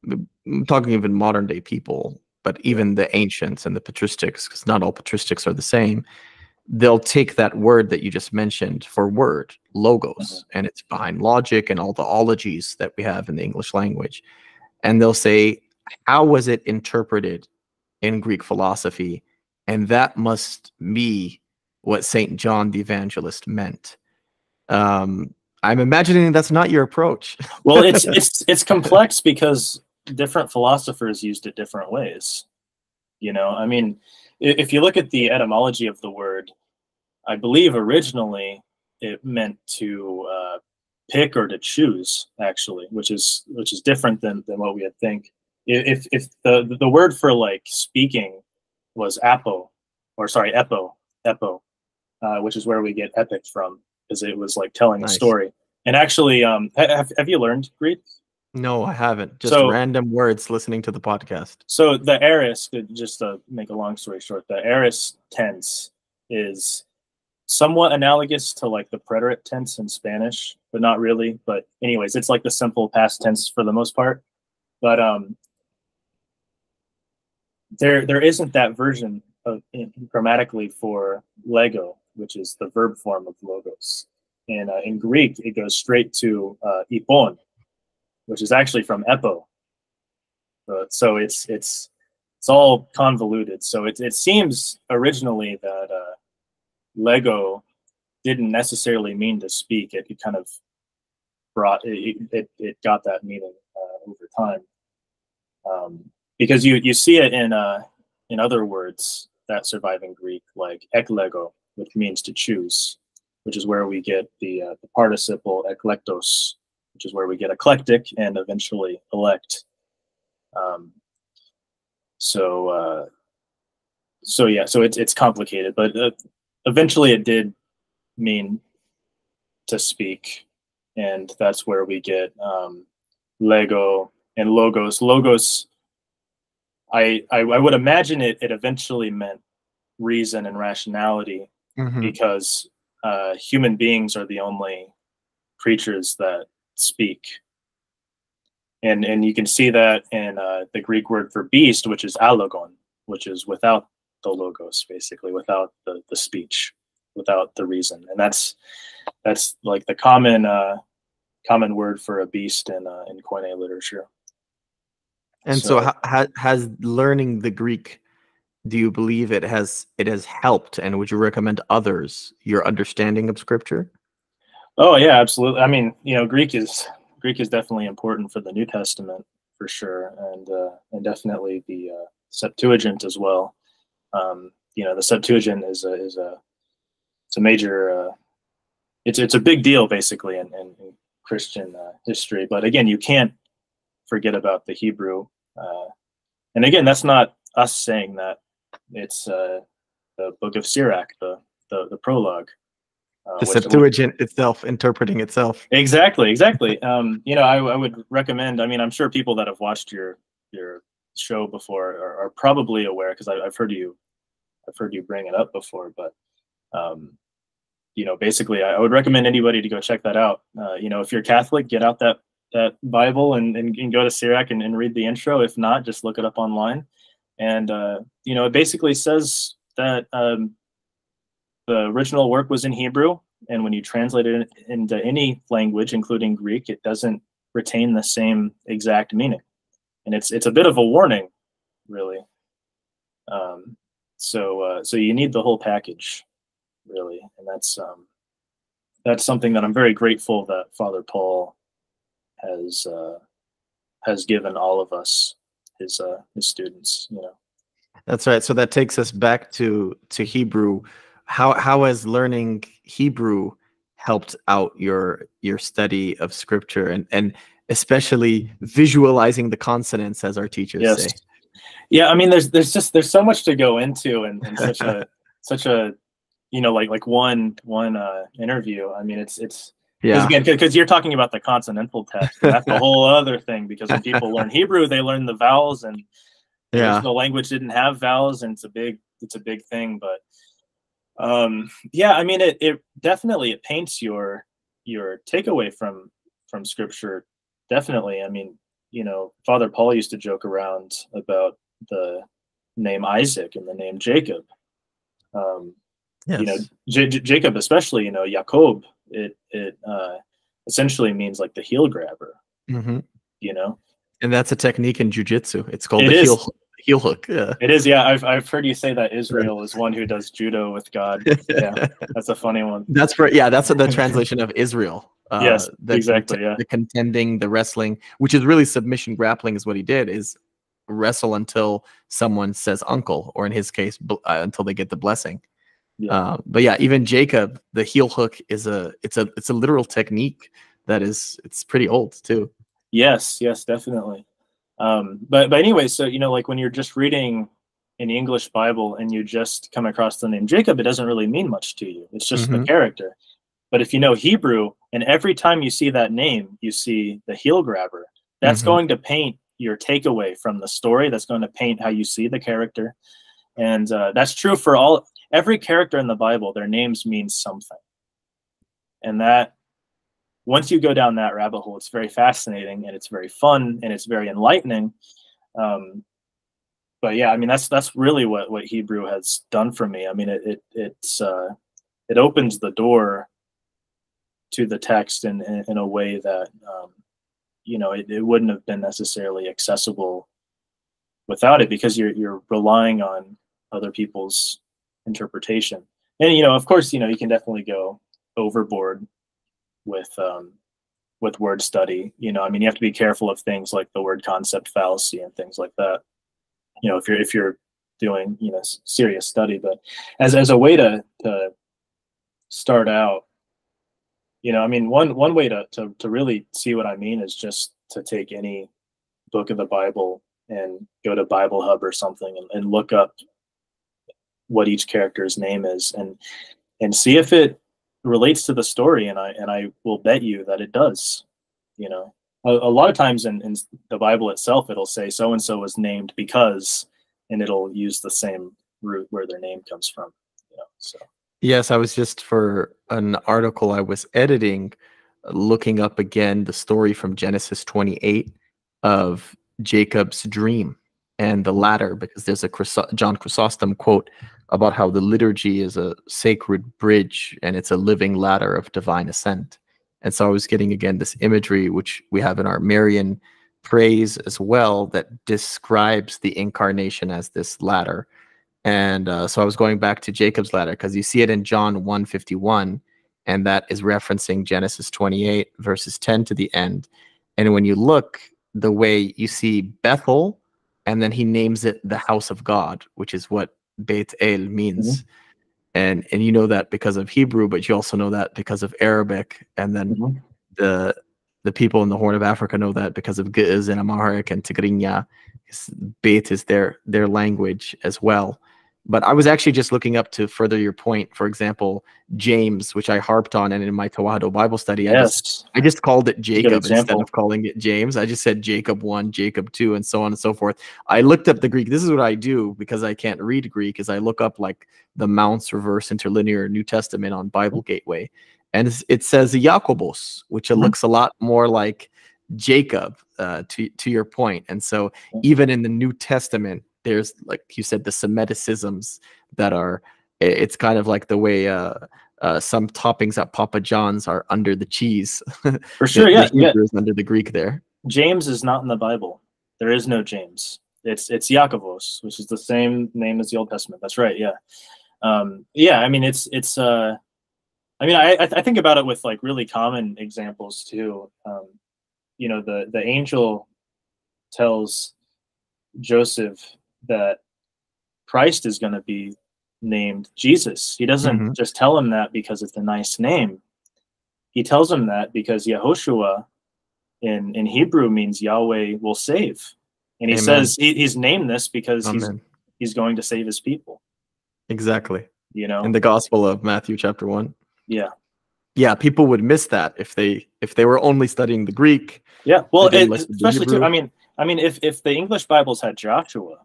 I'm talking even modern day people, but even the ancients and the patristics, because not all patristics are the same. They'll take that word that you just mentioned for word, logos, mm-hmm. and it's behind logic and all the ologies that we have in the English language. And they'll say, how was it interpreted in Greek philosophy, and that must be what Saint John the Evangelist meant. Um, I'm imagining that's not your approach. <laughs> well, it's it's it's complex because different philosophers used it different ways. You know, I mean, if you look at the etymology of the word, I believe originally it meant to uh, pick or to choose, actually, which is which is different than than what we would think if if the the word for like speaking was apo or sorry epo epo uh, which is where we get epic from because it was like telling nice. a story. And actually um have, have you learned greek? No i haven't. Just so, random words listening to the podcast. So the aorist just to make a long story short the aorist tense is somewhat analogous to like the preterite tense in spanish but not really. But anyways it's like the simple past tense for the most part. But um there there isn't that version of grammatically for lego which is the verb form of logos. And uh, in greek it goes straight to uh, ipon which is actually from epo. Uh, so it's it's it's all convoluted. So it, it seems originally that uh, lego didn't necessarily mean to speak. It, it kind of brought it, it, it got that meaning uh, over time. Um, because you you see it in uh in other words that survive in Greek, like eklego, which means to choose, which is where we get the uh, the participle eklektos, which is where we get eclectic and eventually elect. Um, so uh, so yeah, so it's it's complicated, but uh, eventually it did mean to speak, and that's where we get um, Lego and logos. Logos I, I, I would imagine it, it eventually meant reason and rationality mm-hmm. because uh, human beings are the only creatures that speak and and you can see that in uh, the Greek word for beast, which is allogon, which is without the logos, basically without the the speech, without the reason, and that's that's like the common uh, common word for a beast in uh, in Koine literature. And so, so ha- has learning the Greek do you believe it has it has helped and would you recommend others your understanding of scripture? Oh yeah absolutely. I mean you know greek is greek is definitely important for the new testament for sure and uh, and definitely the uh, septuagint as well. Um, you know the septuagint is a is a it's a major uh, it's it's a big deal basically in, in, in christian uh, history. But again you can't forget about the hebrew uh, and again that's not us saying that it's uh, the book of Sirach, the the, the prologue. Uh, the Septuagint itself interpreting itself. Exactly, exactly. <laughs> um, you know, I, I, would recommend. I mean, I'm sure people that have watched your your show before are, are probably aware because I've heard you, I've heard you bring it up before. But um, you know, basically, I, I, would recommend anybody to go check that out. Uh, you know, if you're Catholic, get out that that Bible and, and, and go to Sirach and, and read the intro. If not, just look it up online and uh, you know it basically says that um, the original work was in Hebrew, and when you translate it into any language, including Greek, it doesn't retain the same exact meaning, and it's it's a bit of a warning, really. Um, so uh, so you need the whole package, really, and that's um, that's something that I'm very grateful that Father Paul has uh, has given all of us his uh, his students. You know. That's right. So that takes us back to to Hebrew. How how has learning Hebrew helped out your your study of scripture and and especially visualizing the consonants as our teachers yes. say? Yeah, I mean, there's there's just there's so much to go into and such a <laughs> such a you know like like one one uh, interview. I mean, it's it's yeah. Again, because you're talking about the consonantal text, that's a whole other thing. Because when people learn Hebrew, they learn the vowels, and yeah, the language didn't have vowels, and it's a big it's a big thing. But um, yeah, I mean, it it definitely it paints your your takeaway from from Scripture. Definitely, I mean, you know, Father Paul used to joke around about the name Isaac and the name Jacob. Um, yes. You know, J- J- Jacob, especially, you know, Jacob it it uh, essentially means like the heel grabber. Mm-hmm. You know, and that's a technique in jujitsu. It's called it the is. heel heel hook. Yeah, it is. Yeah, I've I've heard you say that Israel is one who does judo with God. <laughs> Yeah, that's a funny one. That's for yeah. That's the translation of Israel. Uh, yes, the, exactly. The, yeah, the contending, the wrestling, which is really submission grappling, is what he did. Is wrestle until someone says uncle, or in his case, uh, until they get the blessing. Yeah. Uh, but yeah, even Jacob, the heel hook is a it's a it's a literal technique that is it's pretty old too. Yes, yes, definitely. Um, but but anyway, so you know, like when you're just reading an English Bible and you just come across the name Jacob, it doesn't really mean much to you. It's just mm-hmm. the character. But if you know Hebrew, and every time you see that name, you see the heel grabber, that's mm-hmm. going to paint your takeaway from the story. That's going to paint how you see the character, and uh, that's true for all every character in the Bible, their names mean something. And that once you go down that rabbit hole, it's very fascinating and it's very fun and it's very enlightening. Um, but yeah, I mean that's that's really what what Hebrew has done for me. I mean it, it it's uh, it opens the door to the text in in, in a way that um, you know it, it wouldn't have been necessarily accessible without it because you're you're relying on other people's interpretation. And you know, of course, you know, you can definitely go overboard with um, with word study. You know, I mean, you have to be careful of things like the word concept fallacy and things like that. You know, if you're if you're doing you know serious study, but as as a way to to start out, you know, I mean, one one way to to to really see what I mean is just to take any book of the Bible and go to Bible Hub or something and, and look up what each character's name is and and see if it relates to the story. And i and i will bet you that it does you know. A, a lot of times in, in the bible itself it'll say so and so was named because and it'll use the same root where their name comes from you know so. Yes i was just for an article i was editing looking up again the story from genesis 28 of Jacob's dream and the ladder, because there's a John Chrysostom quote about how the liturgy is a sacred bridge and it's a living ladder of divine ascent. And so I was getting again this imagery, which we have in our Marian praise as well, that describes the incarnation as this ladder. And uh, so I was going back to Jacob's ladder because you see it in John 151, and that is referencing Genesis 28, verses 10 to the end. And when you look, the way you see Bethel, and then he names it the house of God, which is what Beit El means. Mm-hmm. And and you know that because of Hebrew, but you also know that because of Arabic, and then mm-hmm. the the people in the Horn of Africa know that because of Ge'ez and Amharic and Tigrinya. Beit is their their language as well. But I was actually just looking up to further your point. For example, James, which I harped on, and in my Tewahido Bible study, yes. I, just, I just called it Jacob instead of calling it James. I just said Jacob one, Jacob two, and so on and so forth. I looked up the Greek. This is what I do because I can't read Greek. Is I look up like the Mounce Reverse Interlinear New Testament on Bible Gateway, and it says Jacobos, which mm-hmm. looks a lot more like Jacob. Uh, to to your point, and so even in the New Testament, there's like you said the semiticisms that are it's kind of like the way uh, uh, some toppings at Papa John's are under the cheese. For <laughs> sure, the, yeah, the yeah. Under the Greek there. James is not in the Bible. There is no James. It's it's Yaakobos, which is the same name as the Old Testament. That's right. Yeah, um, yeah. I mean, it's it's. Uh, I mean, I I think about it with like really common examples too. Um, you know, the the angel tells Joseph that Christ is going to be named Jesus. He doesn't mm-hmm. just tell him that because it's a nice name. He tells him that because Yehoshua in, in Hebrew means Yahweh will save. And he Amen. says he, he's named this because Amen. he's he's going to save his people. Exactly. You know, in the Gospel of Matthew, chapter one. Yeah. Yeah, people would miss that if they if they were only studying the Greek. Yeah, well, it, especially too. I mean, I mean, if if the English Bibles had Joshua,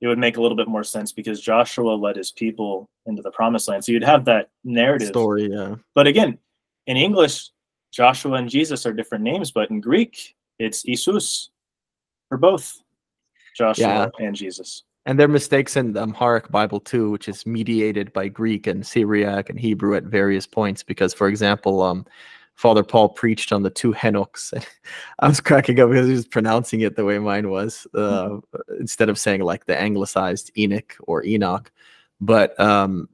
it would make a little bit more sense because Joshua led his people into the promised land. So you'd have that narrative story, yeah. But again, in English, Joshua and Jesus are different names, but in Greek, it's Isus for both Joshua yeah. and Jesus. And there are mistakes in the Amharic Bible too, which is mediated by Greek and Syriac and Hebrew at various points. Because, for example, um, Father Paul preached on the two Henochs. <laughs> I was cracking up because he was pronouncing it the way mine was, uh, mm-hmm. instead of saying like the anglicized Enoch or Enoch. But um,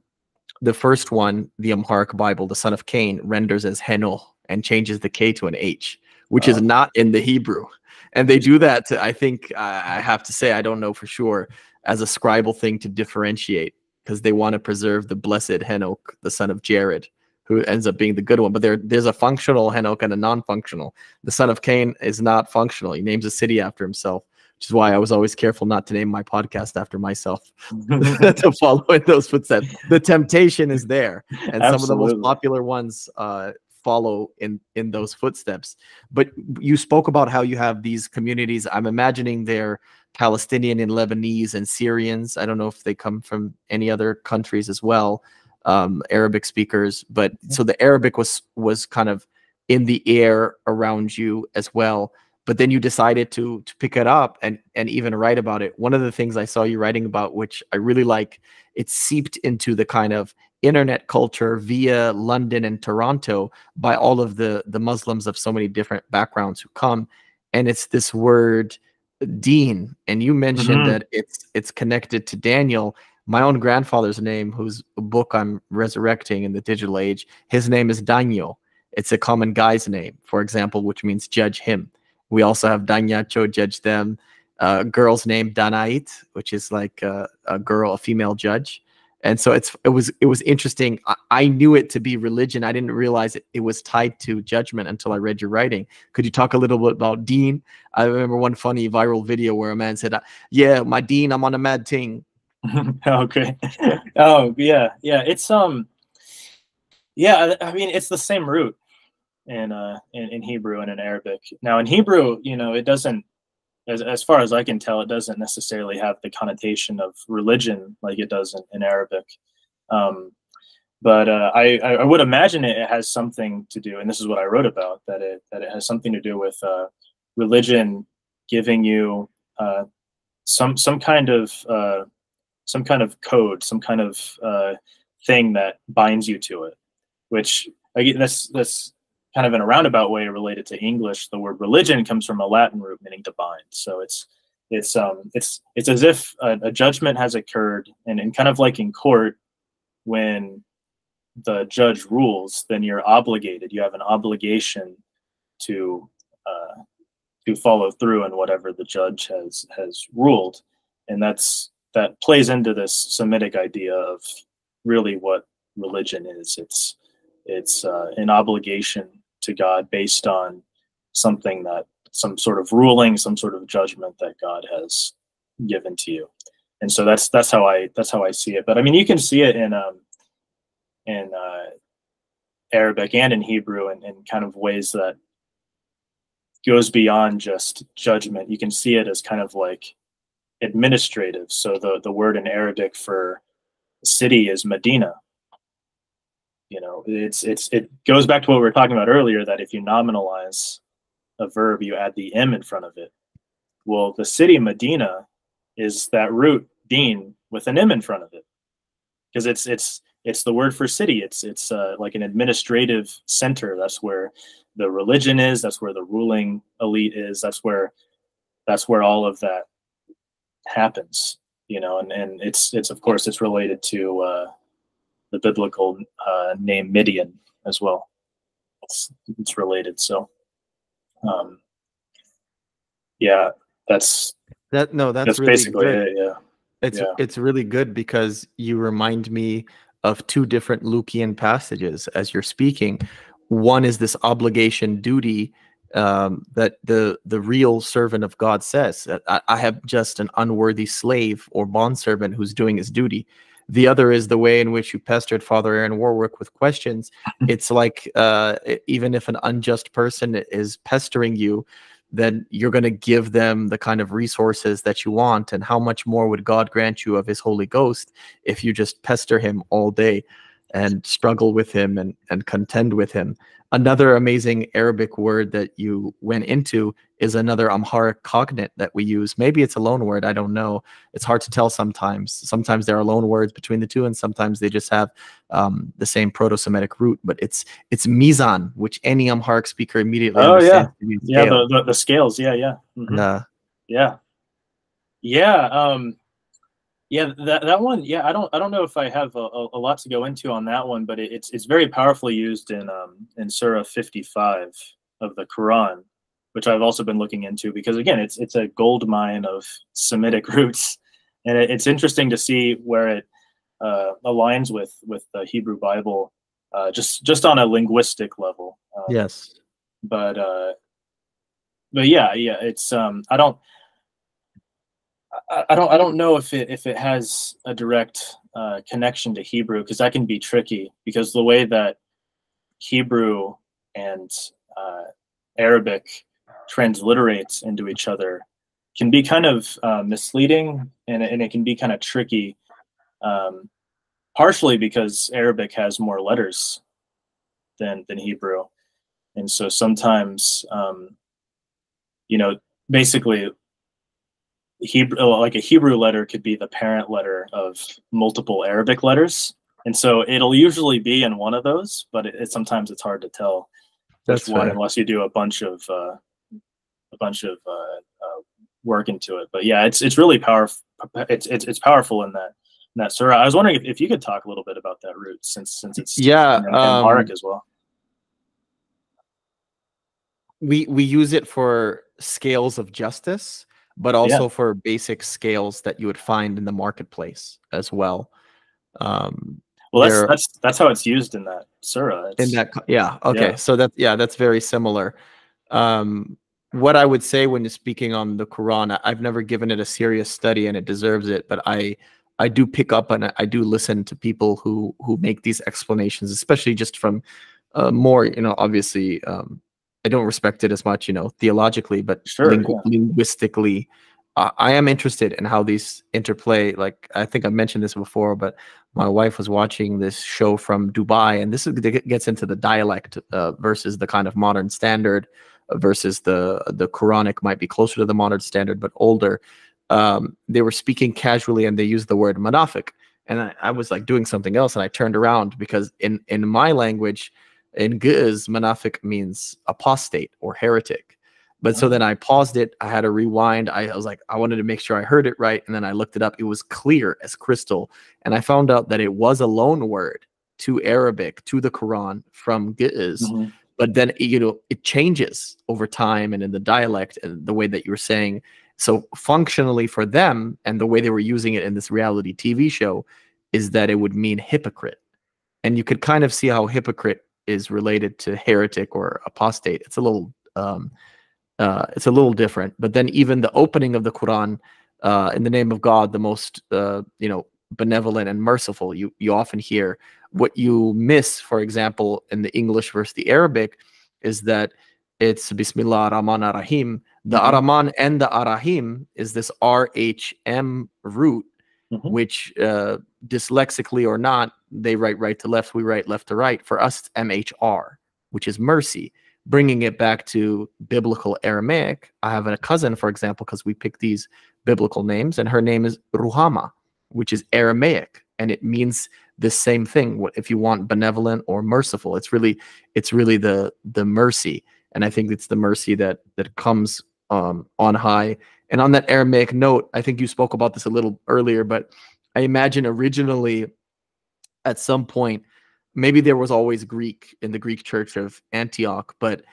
the first one, the Amharic Bible, the son of Cain, renders as Henoch and changes the K to an H, which is not in the Hebrew. And they do that to, I think, I have to say, I don't know for sure, as a scribal thing to differentiate because they want to preserve the blessed Henoch, the son of Jared who ends up being the good one. But there, there's a functional Henoch and a non-functional. The son of Cain is not functional. He names a city after himself, which is why I was always careful not to name my podcast after myself <laughs> <laughs> to follow in those footsteps. The temptation is there, and Absolutely. some of the most popular ones uh, follow in in those footsteps. But you spoke about how you have these communities. I'm imagining they're Palestinian and Lebanese and Syrians. I don't know if they come from any other countries as well um, Arabic speakers. But so the Arabic was was kind of in the air around you as well. But then you decided to to pick it up and and even write about it. One of the things I saw you writing about, which I really like, it seeped into the kind of internet culture via London and Toronto by all of the the Muslims of so many different backgrounds who come, and it's this word Dean, and you mentioned mm-hmm. that it's it's connected to Daniel, my own grandfather's name, whose book I'm resurrecting in the digital age, his name is Daniel. It's a common guy's name, for example, which means judge him. We also have Danyacho, judge them. Uh, girl's name Danait, which is like a, a, girl, a female judge. And so it's it was it was interesting. I, I knew it to be religion. I didn't realize it, it was tied to judgment until I read your writing. Could you talk a little bit about Dean? I remember one funny viral video where a man said, "Yeah, my Dean, I'm on a mad <laughs> ting." okay. oh yeah, yeah. It's um, yeah. I mean, it's the same root in uh in, in Hebrew and in Arabic. Now in Hebrew, you know, it doesn't, as as far as I can tell, it doesn't necessarily have the connotation of religion like it does in, in Arabic. Um, but uh, I, I would imagine it has something to do, and this is what I wrote about that it that it has something to do with uh, religion giving you uh, some some kind of uh, some kind of code, some kind of uh, thing that binds you to it. Which again, that's that's kind of in a roundabout way related to English. The word religion comes from a Latin root meaning to bind. So it's it's um it's it's as if a, a judgment has occurred, and, and kind of like in court, when the judge rules, then you're obligated. You have an obligation to uh, to follow through on whatever the judge has has ruled, and that's that plays into this Semitic idea of really what religion is. It's it's uh, an obligation to God based on something that some sort of ruling, some sort of judgment that God has given to you. And so that's that's how I that's how I see it. But I mean, you can see it in um, in uh, Arabic and in Hebrew, and in, in kind of ways that goes beyond just judgment. You can see it as kind of like administrative. So the the word in Arabic for city is Medina. You know, it's it's it goes back to what we were talking about earlier that if you nominalize a verb, you add the m in front of it. Well, the city Medina is that root dean with an m in front of it because it's it's it's the word for city. It's it's uh, like an administrative center. That's where the religion is. That's where the ruling elite is. That's where that's where all of that happens. You know, and and it's it's of course it's related to uh, the biblical uh, name Midian as well. It's it's related. So, um, yeah, that's that. No, that's, that's really basically good. it. Yeah. It's Yeah. it's really good because you remind me of two different Lukan passages as you're speaking. One is this obligation duty um, that the the real servant of God says that I, I have just an unworthy slave or bondservant who's doing his duty. The other is the way in which you pestered Father Aaron Warwick with questions. <laughs> it's like uh, even if an unjust person is pestering you, then you're going to give them the kind of resources that you want. And how much more would God grant you of His Holy Ghost if you just pester Him all day and struggle with Him and, and contend with Him? Another amazing Arabic word that you went into is another Amharic cognate that we use. Maybe it's a loan word. I don't know. It's hard to tell sometimes. Sometimes there are loan words between the two, and sometimes they just have um, the same Proto-Semitic root. But it's it's mizan, which any Amharic speaker immediately Oh, be Yeah. The, the the scales. Yeah. Yeah. Mhm. Uh, Yeah. Yeah. Um, yeah, that, that one, yeah, I don't I don't know if I have a, a, lot to go into on that one, but it, it's it's very powerfully used in um in Surah 55 of the Quran, which I've also been looking into because again, it's it's a gold mine of Semitic <laughs> roots, and it, it's interesting to see where it uh, aligns with with the Hebrew Bible, uh, just just on a linguistic level. Um, yes. but uh but yeah yeah it's um i don't I, I don't i don't know if it if it has a direct uh connection to hebrew because that can be tricky because the way that hebrew and uh arabic transliterates into each other can be kind of uh, misleading and, and it can be kind of tricky um partially because arabic has more letters than than hebrew. And so sometimes um, you know basically hebrew like a hebrew letter could be the parent letter of multiple arabic letters and so it'll usually be in one of those but it, it sometimes it's hard to tell which That's one fair. unless you do a bunch of uh, a bunch of uh, uh, work into it but yeah it's it's really powerful it's, it's it's powerful in that in that surah i was wondering if, if you could talk a little bit about that root since since it's Yeah. in, in um, as well we we use it for scales of justice but also for basic scales that you would find in the marketplace as well um Well, that's that's that's how it's used in that surah. in that yeah okay Yeah. so that yeah that's very similar um what i would say when you're speaking on the quran I- i've never given it a serious study and it deserves it but i i do pick up and I- i do listen to people who who make these explanations especially just from uh, more you know obviously um i don't respect it as much you know theologically but Sure, lingu- yeah. linguistically uh, i am interested in how these interplay like i think i mentioned this before but my wife was watching this show from Dubai, and this is, gets into the dialect uh, versus the kind of modern standard uh, versus the the Quranic might be closer to the modern standard but older. Um, they were speaking casually and they used the word manafik, and I, I, was like doing something else, and I turned around because in in my language, in Ge'ez, manafik means apostate or heretic. But so then I paused it. I had to rewind. I, I, was like, I wanted to make sure I heard it right. And then I looked it up. It was clear as crystal. And I found out that it was a loan word to Arabic, to the Quran from Ge'ez. Mm-hmm. But then, you know, it changes over time and in the dialect and the way that you were saying. So functionally for them and the way they were using it in this reality TV show is that it would mean hypocrite. And you could kind of see how hypocrite is related to heretic or apostate. It's a little um, uh, it's a little different. But then even the opening of the Quran, uh, in the name of God, the most uh, you know benevolent and merciful, you you often hear. What you miss, for example, in the English versus the Arabic, is that it's Bismillah Rahman Rahim. The mm-hmm. Araman and the Arahim is this RHM root, mm-hmm. which uh, dyslexically or not, they write right to left, we write left to right. For us, it's MHR, which is mercy bringing it back to biblical Aramaic, I have a cousin, for example, because we pick these biblical names, and her name is Ruhama, which is Aramaic, and it means the same thing. If you want benevolent or merciful, it's really it's really the the mercy, and I think it's the mercy that that comes um, on high. And on that Aramaic note, I think you spoke about this a little earlier, but I imagine originally, at some point, maybe there was always Greek in the Greek church of Antioch, but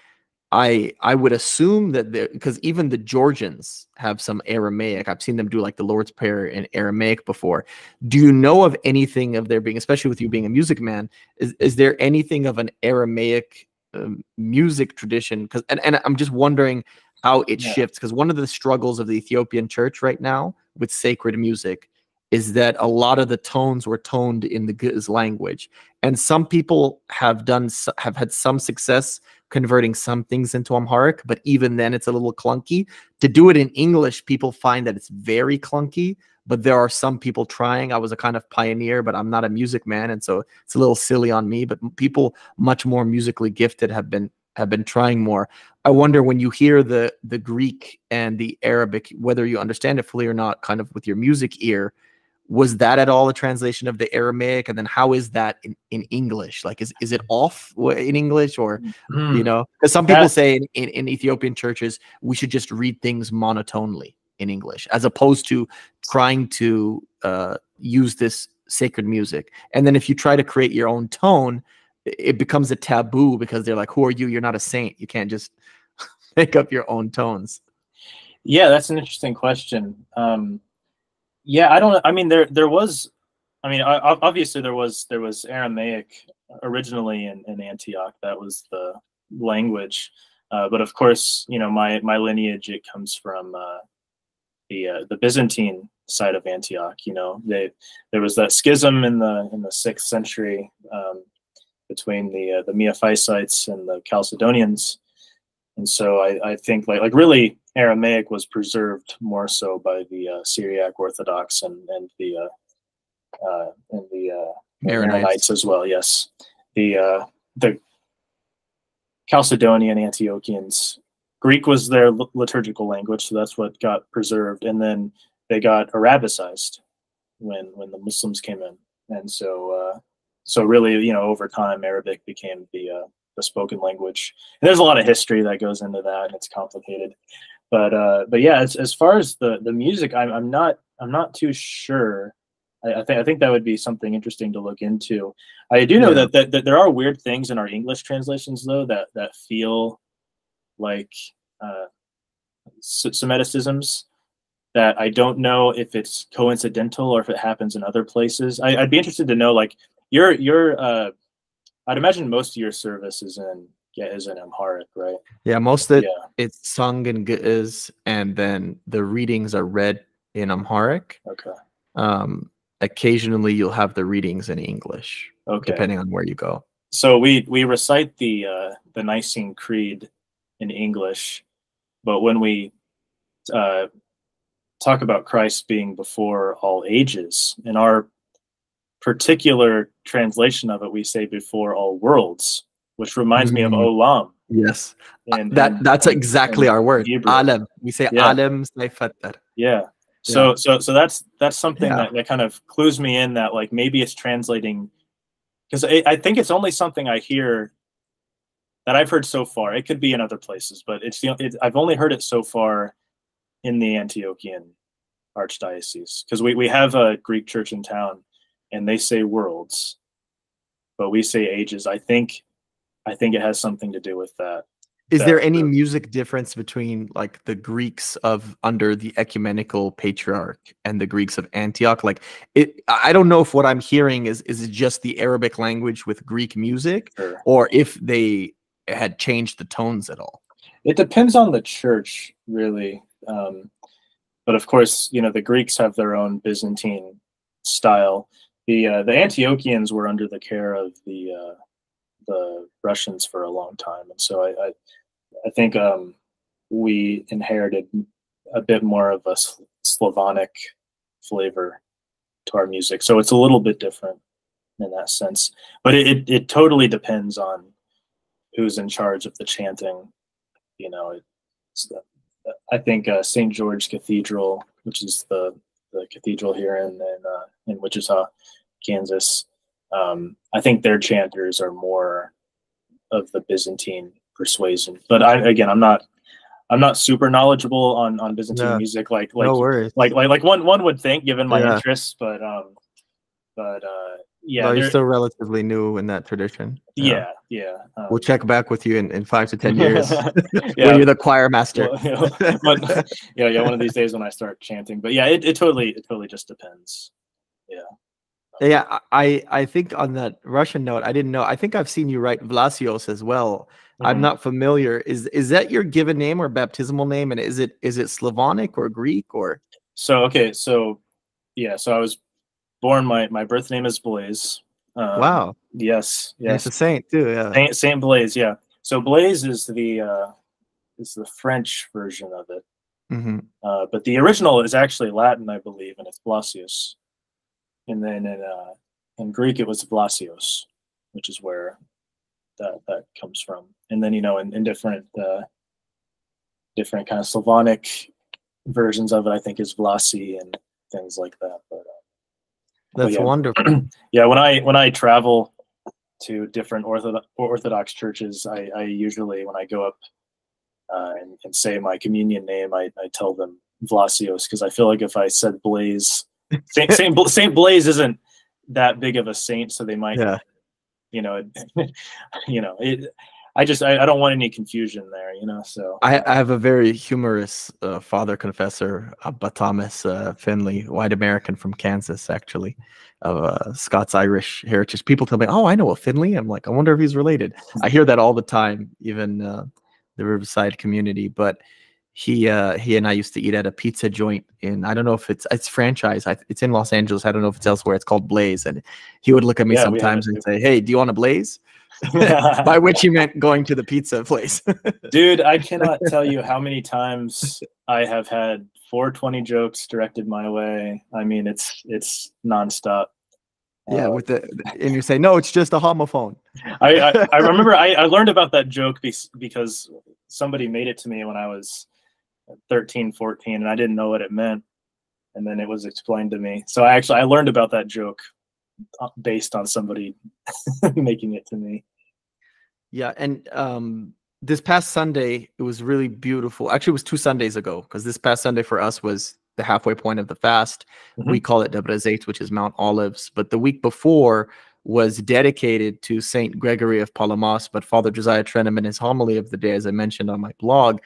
I I would assume that there because even the Georgians have some Aramaic. I've seen them do like the Lord's Prayer in Aramaic before. Do you know of anything of there being, especially with you being a music man, is is there anything of an Aramaic um, music tradition? Because and, and I'm just wondering how it yeah. shifts because one of the struggles of the Ethiopian church right now with sacred music is that a lot of the tones were toned in the Ge'ez language, and some people have done have had some success converting some things into Amharic, but even then it's a little clunky. To do it in English, people find that it's very clunky. But there are some people trying. I was a kind of pioneer, but I'm not a music man, and so it's a little silly on me. But people much more musically gifted have been have been trying more. I wonder when you hear the the Greek and the Arabic, whether you understand it fully or not, kind of with your music ear, was that at all a translation of the aramaic? And then how is that in, in english? Like is, is it off in english or mm. you know? Because some people say in, in, in, ethiopian churches we should just read things monotonely in english as opposed to trying to uh, use this sacred music. And then if you try to create your own tone it becomes a taboo because they're like who are you? You're not a saint. You can't just <laughs> make up your own tones. Yeah that's an interesting question. Um, yeah, I don't. I mean, there there was. I mean, obviously there was there was Aramaic originally in, in Antioch. That was the language. Uh, but of course, you know, my my lineage it comes from uh, the uh, the Byzantine side of Antioch. You know, they there was that schism in the in the sixth century um, between the uh, the Miaphysites and the Chalcedonians, and so I, I think like like really Aramaic was preserved more so by the uh, Syriac Orthodox and and the uh, uh, and the uh, as well. Yes, the uh, the Chalcedonian Antiochians. Greek was their liturgical language, so that's what got preserved, and then they got Arabicized when when the Muslims came in, and so uh, so really, you know, over time, Arabic became the uh, the spoken language. And there's a lot of history that goes into that, and it's complicated but uh, but yeah, as, as far as the the music, I'm I'm not I'm not too sure. I, I think I think that would be something interesting to look into. I do know yeah. that, that, that there are weird things in our English translations though that that feel like uh, Semiticisms that I don't know if it's coincidental or if it happens in other places. I, would be interested to know like your your uh, I'd imagine most of your service is in yeah, is in Amharic, right? Yeah, most of it yeah. it's sung in Ge'ez, and then the readings are read in Amharic. Okay. Um, occasionally you'll have the readings in English. Okay. Depending on where you go. So we we recite the uh, the Nicene Creed in English, but when we uh, talk about Christ being before all ages in our particular translation of it, we say before all worlds, which reminds me of mm. olam. Yes, and, that and, that's exactly our word. Alam. We say yeah. alam Yeah. So yeah. so so that's that's something yeah. that, that kind of clues me in that like maybe it's translating because I, I think it's only something I hear that I've heard so far. It could be in other places, but it's the it, I've only heard it so far in the Antiochian archdiocese because we, we have a Greek church in town and they say worlds, but we say ages. I think I think it has something to do with that. Is there any music difference between like the Greeks of under the ecumenical patriarch and the Greeks of Antioch? Like it I don't know if what I'm hearing is is it just the Arabic language with Greek music sure. or if they had changed the tones at all. It depends on the church, really. Um, but of course, you know, the Greeks have their own Byzantine style. The uh, the Antiochians were under the care of the uh, the Russians for a long time, and so I I, I think um, we inherited a bit more of a Slavonic flavor to our music, so it's a little bit different in that sense. But it, it, it totally depends on who's in charge of the chanting. You know, it's I think uh, St. George Cathedral, which is the, the cathedral here in in, uh, in Wichita, Kansas. Um, I think their chanters are more of the Byzantine persuasion. But I again, I'm not I'm not super knowledgeable on on Byzantine yeah. music like like, no like like like one one would think given my yeah. interests, but um but uh yeah, well, you're still relatively new in that tradition. Yeah, yeah. Um, we'll check back with you in, in five to ten <laughs> years yeah. when you're the choir master. Well, you <laughs> know, but, yeah, yeah. One of these days when I start chanting, but yeah, it, it totally it totally just depends. Yeah. Yeah, I I think on that Russian note, I didn't know. I think I've seen you write Vlasios as well. Mm-hmm. I'm not familiar. Is is that your given name or baptismal name? And is it is it Slavonic or Greek or? So okay, so yeah, so I was born. My my birth name is Blaise. Um, wow. Yes. Yes. It's a saint too. Yeah. Saint, saint Blaise. Yeah. So Blaise is the uh, is the French version of it. Mm-hmm. Uh, but the original is actually Latin, I believe, and it's Blasius. And then in uh, in Greek it was Vlasios, which is where that that comes from. And then you know in, in different uh, different kind of Slavonic versions of it, I think is Vlasi and things like that. But uh, that's yeah. wonderful. <clears throat> yeah, when I when I travel to different Orthodox, Orthodox churches, I, I usually when I go up uh, and, and, say my communion name, I, I tell them Vlasios because I feel like if I said Blaise, Saint, Saint, Saint Blaise isn't that big of a saint, so they might, yeah. you know, <laughs> you know, it, I just I, I, don't want any confusion there, you know. So I, I have a very humorous uh, father confessor, Abba Thomas uh, Finley, white American from Kansas, actually, of uh, Scots Irish heritage. People tell me, "Oh, I know a Finley." I'm like, I wonder if he's related. I hear that all the time, even uh, the Riverside community. But he uh, he and I used to eat at a pizza joint in I don't know if it's it's franchise. I, it's in Los Angeles. I don't know if it's elsewhere. It's called Blaze, and he would look at me yeah, sometimes and say, "Hey, do you want a Blaze?" <laughs> by which he meant going to the pizza place. <laughs> Dude, I cannot tell you how many times I have had 420 jokes directed my way. I mean, it's it's nonstop. Yeah, uh, with the and you say no, it's just a homophone. I I, I <laughs> remember I, I learned about that joke because somebody made it to me when I was 13, 14, and I didn't know what it meant, and then it was explained to me. So I actually I learned about that joke uh, based on somebody <laughs> making it to me. Yeah, and um, this past Sunday it was really beautiful. Actually, it was two Sundays ago because this past Sunday for us was the halfway point of the fast. Mm-hmm. We call it Debre Zeit, which is Mount Olives. But the week before was dedicated to Saint Gregory of Palamas. But Father Josiah Trenham, in his homily of the day, as I mentioned on my blog,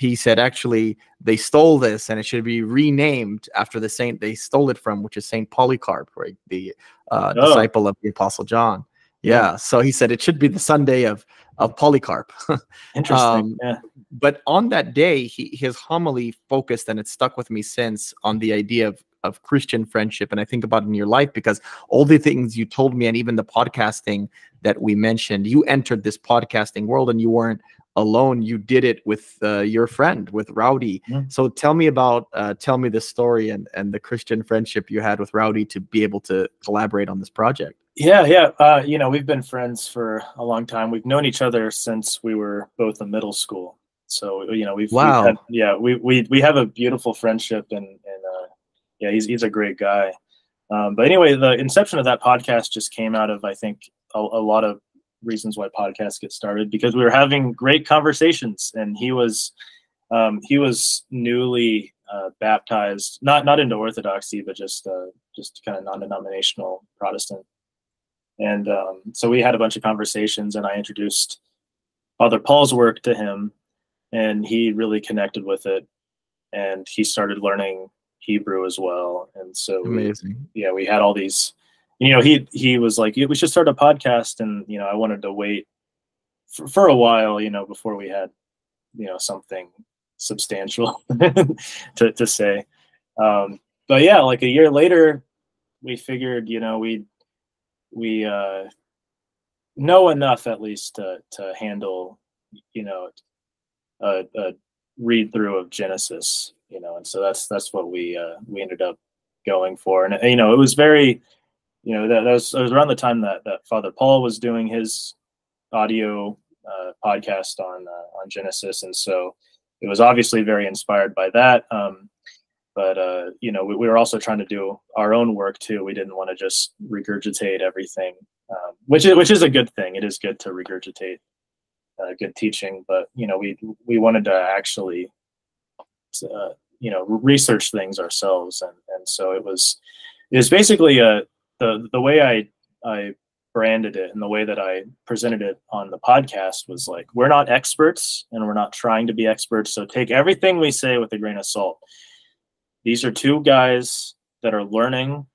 he said actually they stole this and it should be renamed after the saint they stole it from, which is Saint Polycarp, right? The uh, oh. disciple of the Apostle John. Yeah. So he said it should be the Sunday of of Polycarp. <laughs> Interesting. um, yeah. But on that day, he, his homily focused, and it stuck with me since, on the idea of of Christian friendship. And I think about in your life because all the things you told me, and even the podcasting that we mentioned, you entered this podcasting world, and you weren't alone. You did it with uh, your friend, with Rowdy. Mm-hmm. So tell me about, uh, tell me the story and and the Christian friendship you had with Rowdy to be able to collaborate on this project. Yeah, yeah. Uh, you know, we've been friends for a long time. We've known each other since we were both in middle school. So you know, we've wow, we've had, yeah, we we we have a beautiful friendship, and and uh, yeah, he's he's a great guy. Um, but anyway, the inception of that podcast just came out of I think a, a lot of reasons why podcasts get started because we were having great conversations, and he was um, he was newly uh, baptized, not not into Orthodoxy, but just uh, just kind of non-denominational Protestant. And um, so we had a bunch of conversations, and I introduced Father Paul's work to him, and he really connected with it, and he started learning Hebrew as well. And so, amazing. We, yeah, we had all these. You know, he he was like, we should start a podcast, and you know, I wanted to wait for, for a while, you know, before we had, you know, something substantial <laughs> to to say. Um, but yeah, like a year later, we figured, you know, we we uh, know enough at least to to handle, you know, a, a read through of Genesis, you know, and so that's that's what we uh, we ended up going for, and you know, it was very, you know, that, that was it was around the time that that Father Paul was doing his audio uh, podcast on uh, on Genesis, and so it was obviously very inspired by that. Um, but uh, you know, we, we, were also trying to do our own work too. We didn't want to just regurgitate everything, um, which is which is a good thing. It is good to regurgitate uh, good teaching, but you know, we we wanted to actually, uh, you know, research things ourselves, and and so it was it was basically a the the way I I branded it and the way that I presented it on the podcast was like, we're not experts and we're not trying to be experts. So take everything we say with a grain of salt. These are two guys that are learning,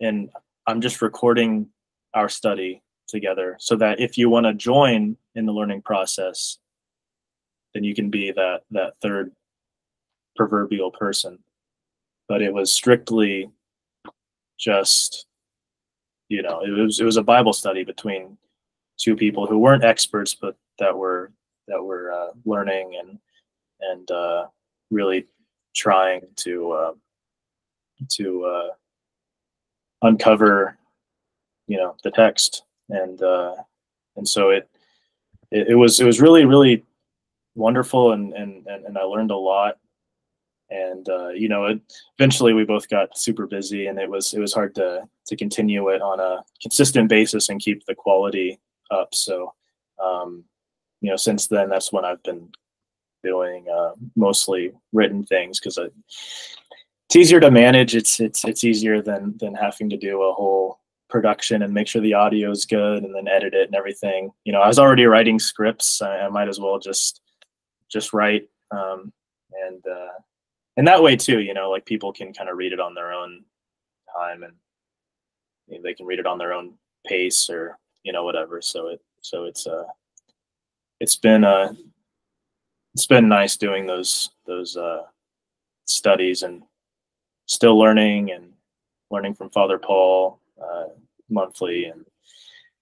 and I'm just recording our study together so that if you want to join in the learning process, then you can be that that third proverbial person. But it was strictly just you know it was it was a bible study between two people who weren't experts but that were that were uh, learning and and uh, really trying to uh, to uh, uncover you know the text. And uh, and so it, it, it was it was really really wonderful and and and I learned a lot and uh, you know it, eventually we both got super busy and it was it was hard to to continue it on a consistent basis and keep the quality up. So um, you know since then that's when i've been doing uh, mostly written things because it's easier to manage. It's it's it's easier than than having to do a whole production and make sure the audio is good and then edit it and everything. You know i was already writing scripts. I, I might as well just just write. Um, and uh, and that way too you know like people can kind of read it on their own time and you know, they can read it on their own pace or you know whatever. So it so it's uh it's been uh it's been nice doing those those uh studies and still learning and learning from father paul uh monthly. And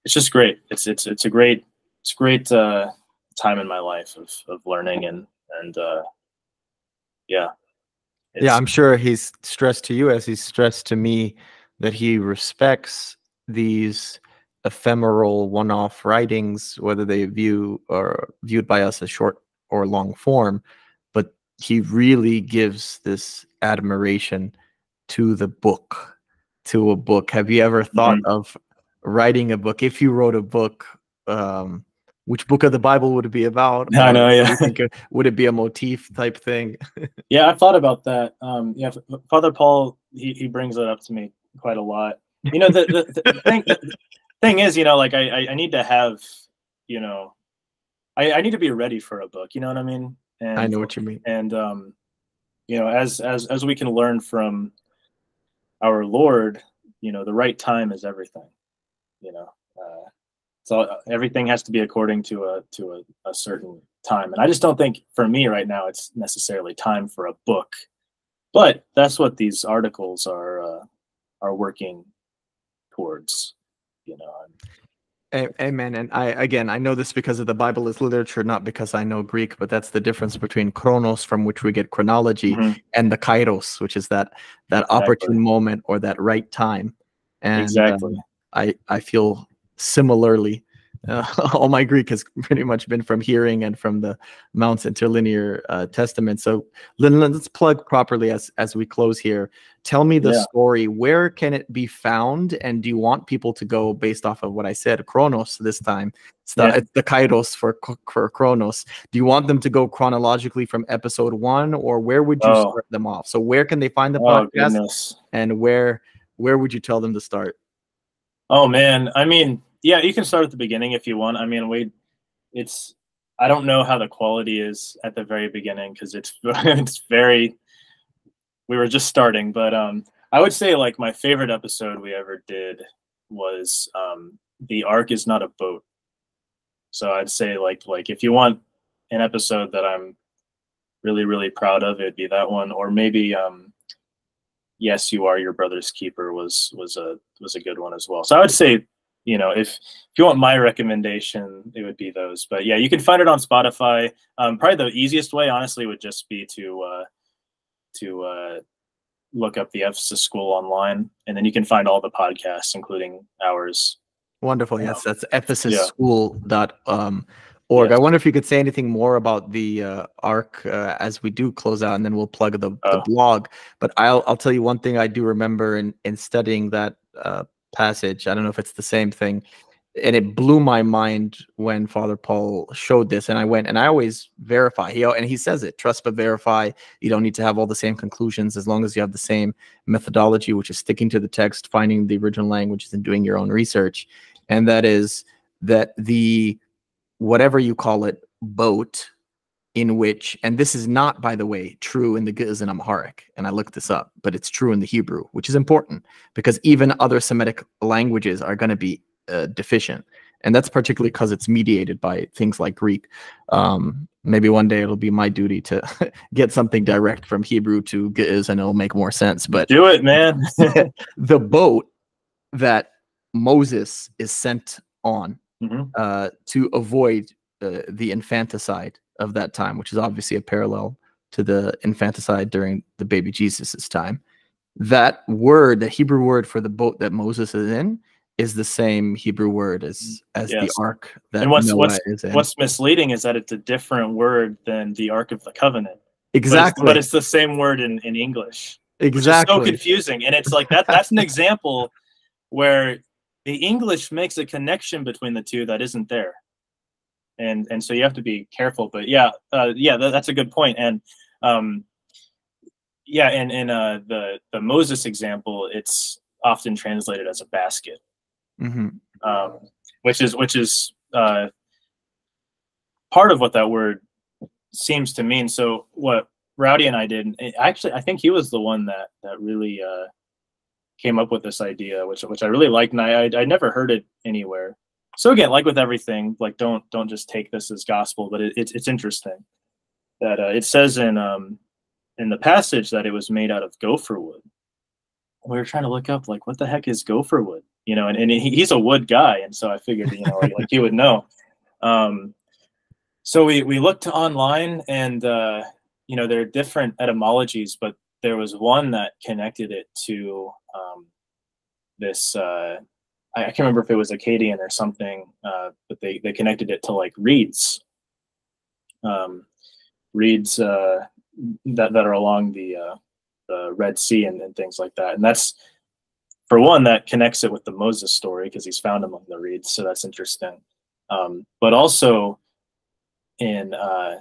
it's just great. It's it's it's a great it's great uh time in my life of of learning and and uh yeah yeah, I'm sure he's stressed to you as he's stressed to me that he respects these ephemeral one-off writings, whether they view or viewed by us as short or long form, but he really gives this admiration to the book, to a book. Have you ever thought mm-hmm. of writing a book? If you wrote a book, um, which book of the Bible would it be about? <laughs> I know, yeah. would it be a motif type thing? <laughs> yeah, I thought about that. Um, yeah, Father Paul, he, he brings it up to me quite a lot. You know, the, the, the thing, the thing is, you know, like I, I need to have, you know, I, I need to be ready for a book. You know what I mean? And, I know what you mean. And um, you know, as as as we can learn from our Lord, you know, the right time is everything. You know, uh, so uh, everything has to be according to a to a, a certain time and i just don't think for me right now it's necessarily time for a book but that's what these articles are uh, are working towards you know Amen. And I again, I know this because of the Bible is literature, not because I know Greek. But that's the difference between chronos, from which we get chronology, mm-hmm. and the kairos, which is that that exactly. opportune moment or that right time. And exactly, uh, I I feel similarly uh, <laughs> all my Greek has pretty much been from hearing and from the Mounce Interlinear uh, Testament. So let's plug properly as as we close here. Tell me the yeah. story. Where can it be found? And do you want people to go based off of what I said, Chronos this time? It's the, yeah. it's the Kairos for for Chronos. Do you want them to go chronologically from episode one, or where would you oh. start them off? So where can they find the oh, podcast? Goodness. And where where would you tell them to start? Oh man, I mean yeah, you can start at the beginning if you want. I mean, we, it's, I don't know how the quality is at the very beginning because it's <laughs> it's very. We were just starting, but um, I would say like my favorite episode we ever did was um, the ark is not a boat. So I'd say like like if you want an episode that I'm really really proud of, it'd be that one, or maybe um, yes, you are your brother's keeper was was a was a good one as well. So I would say you know, if if you want my recommendation, it would be those. But yeah, you can find it on Spotify. Um, probably the easiest way, honestly, would just be to uh, to uh, look up the Ephesus School online, and then you can find all the podcasts, including ours. Wonderful. Yes, that's Ephesus yeah. School dot um, org. Yeah. I wonder if you could say anything more about the uh, ark uh, as we do close out, and then we'll plug the, oh. the blog. But I'll I'll tell you one thing I do remember in in studying that uh, passage. I don't know if it's the same thing. And it blew my mind when Father Paul showed this. And I went and I always verify. He and he says it, trust but verify. You don't need to have all the same conclusions as long as you have the same methodology, which is sticking to the text, finding the original languages, and doing your own research. And that is that the whatever you call it, boat in which, and this is not, by the way, true in the Ge'ez and Amharic, and I looked this up, but it's true in the Hebrew, which is important because even other Semitic languages are going to be uh, deficient. And that's particularly because it's mediated by things like Greek. Um, maybe one day it'll be my duty to <laughs> get something direct from Hebrew to Ge'ez and it'll make more sense. But do it, man. <laughs> the boat that Moses is sent on mm-hmm. uh, to avoid uh, the infanticide of that time, which is obviously a parallel to the infanticide during the baby Jesus's time. That word, the Hebrew word for the boat that Moses is in, is the same Hebrew word as as yes. the ark that and what's, Noah what's, is in. What's misleading is that it's a different word than the Ark of the Covenant. Exactly, but it's, but it's the same word in, in English. Exactly, so confusing, and it's like that. That's an example where the English makes a connection between the two that isn't there and and so you have to be careful. But yeah, uh, yeah, th- that's a good point. And um, yeah, and in uh, the the Moses example, it's often translated as a basket, mm-hmm. um, which is which is uh, part of what that word seems to mean. So what Rowdy and I did, actually, I think he was the one that that really uh, came up with this idea, which which I really liked, and I I, I never heard it anywhere so again, like with everything, like don't don't just take this as gospel, but it, it's it's interesting that uh, it says in um in the passage that it was made out of gopher wood. We were trying to look up like what the heck is gopher wood, you know, and, and he, he's a wood guy, and so I figured you know like, he would know. Um, so we we looked online, and uh, you know there are different etymologies, but there was one that connected it to um, this. Uh, I, can't remember if it was Akkadian or something, uh, but they, they connected it to like reeds, um, reeds uh, that, that are along the, uh, the Red Sea and, and things like that. And that's, for one, that connects it with the Moses story because he's found among the reeds. So that's interesting. Um, but also in, uh,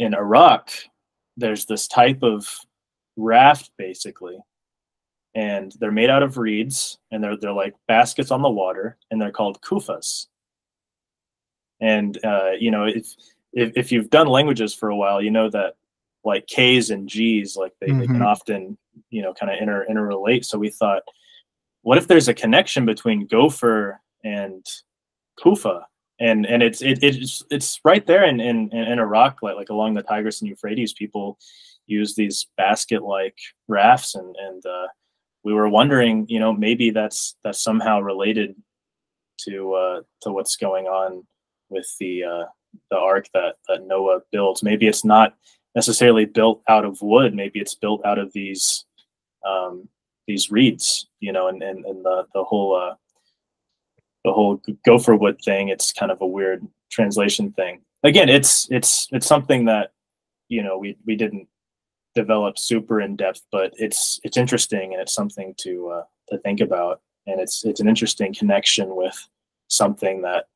in Iraq, there's this type of raft basically and they're made out of reeds and they're they're like baskets on the water and they're called kufas and uh, you know if, if, if you've done languages for a while you know that like k's and g's like they, mm-hmm. they can mm-hmm. often you know kind of inter interrelate so we thought what if there's a connection between gopher and kufa and and it's it, it's it's right there in, in in iraq like like along the tigris and euphrates people use these basket like rafts and and uh we were wondering, you know, maybe that's that's somehow related to uh, to what's going on with the uh, the ark that that Noah builds. Maybe it's not necessarily built out of wood. Maybe it's built out of these um, these reeds, you know, and and, and the the whole uh, the whole gopher wood thing. It's kind of a weird translation thing. Again, it's it's it's something that you know we we didn't develop super in depth, but it's it's interesting and it's something to uh, to think about, and it's it's an interesting connection with something that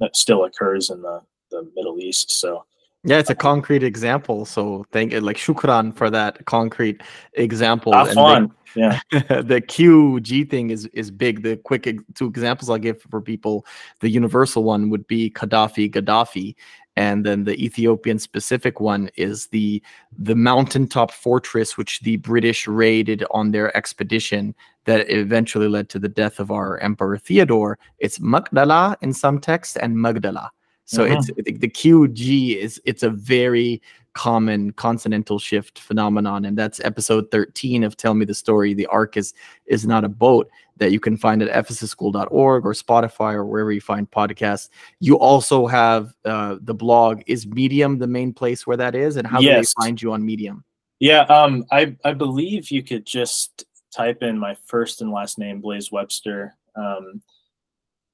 that still occurs in the the Middle East. So yeah, it's a concrete example. So thank you, like shukran for that concrete example. fun. yeah. <laughs> the QG thing is is big. The quick two examples I'll give for people, the universal one would be Gaddafi, Gaddafi, and then the Ethiopian specific one is the the mountaintop fortress which the British raided on their expedition that eventually led to the death of our Emperor Theodore. It's Magdala in some texts and Magdala. So mm-hmm. it's the, the QG is it's a very common consonantal shift phenomenon, and that's episode 13 of Tell Me the Story. The ark is is not a boat that you can find at ephesusschool.org or Spotify or wherever you find podcasts. You also have uh, the blog. Is Medium the main place where that is, and how yes. do they find you on Medium? Yeah, um, I I believe you could just type in my first and last name, Blaise Webster. Um,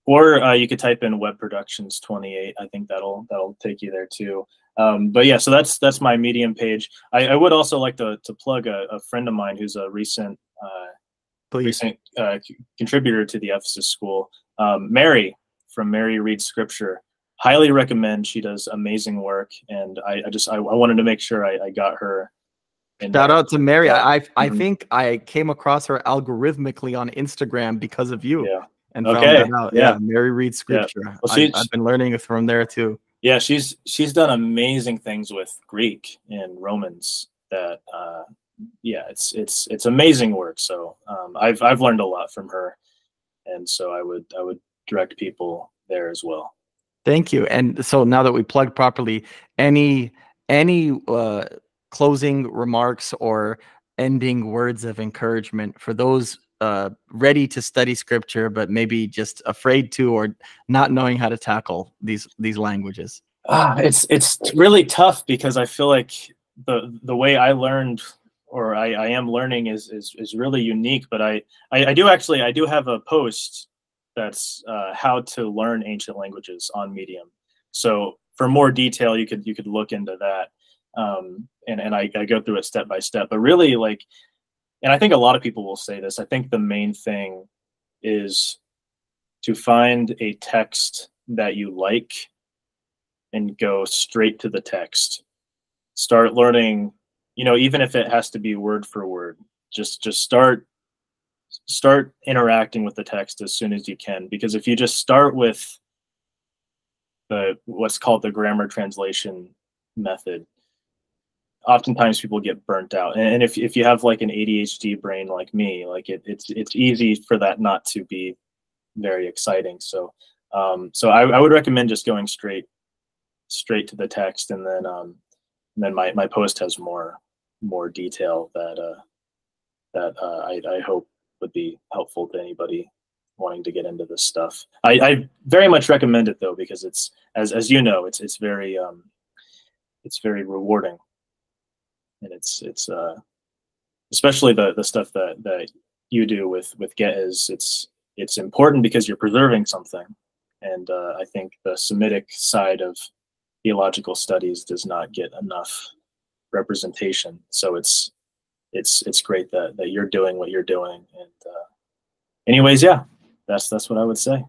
or uh, you could type in web productions 28 i think that'll that'll take you there too um, but yeah so that's that's my medium page i, I would also like to, to plug a, a friend of mine who's a recent uh, recent uh, contributor to the ephesus school um, mary from mary reads scripture highly recommend she does amazing work and i, I just I, I, wanted to make sure i, I got her Shout out to Mary. I I mm-hmm. think I came across her algorithmically on Instagram because of you. Yeah and okay. found that out. Yeah. yeah, Mary reads scripture. Yeah. Well, I, have been learning from there too. Yeah, she's she's done amazing things with Greek and Romans. That uh, yeah, it's it's it's amazing work. So um, I've I've learned a lot from her, and so I would I would direct people there as well. Thank you. And so now that we plugged properly, any any uh, closing remarks or ending words of encouragement for those uh, ready to study scripture, but maybe just afraid to or not knowing how to tackle these these languages? Ah, it's it's really tough because I feel like the the way I learned or I, I am learning is, is is really unique. But I, I, I do actually I do have a post that's uh, how to learn ancient languages on Medium. So for more detail, you could you could look into that. Um, and and I, I go through it step by step. But really, like and I think a lot of people will say this. I think the main thing is to find a text that you like and go straight to the text. Start learning, you know, even if it has to be word for word, just just start start interacting with the text as soon as you can because if you just start with the what's called the grammar translation method oftentimes people get burnt out. And if, if you have like an adhd brain like me like it, it's it's easy for that not to be very exciting. So um, so I, I would recommend just going straight straight to the text and then um, and then my, my post has more more detail that uh, that uh, I, I hope would be helpful to anybody wanting to get into this stuff. I, I very much recommend it though because it's as as you know it's it's very um, it's very rewarding and it's it's uh, especially the the stuff that that you do with with Ge'ez It's it's important because you're preserving something, and uh, I think the Semitic side of theological studies does not get enough representation. So it's it's it's great that that you're doing what you're doing. And uh, anyways, yeah, that's that's what I would say.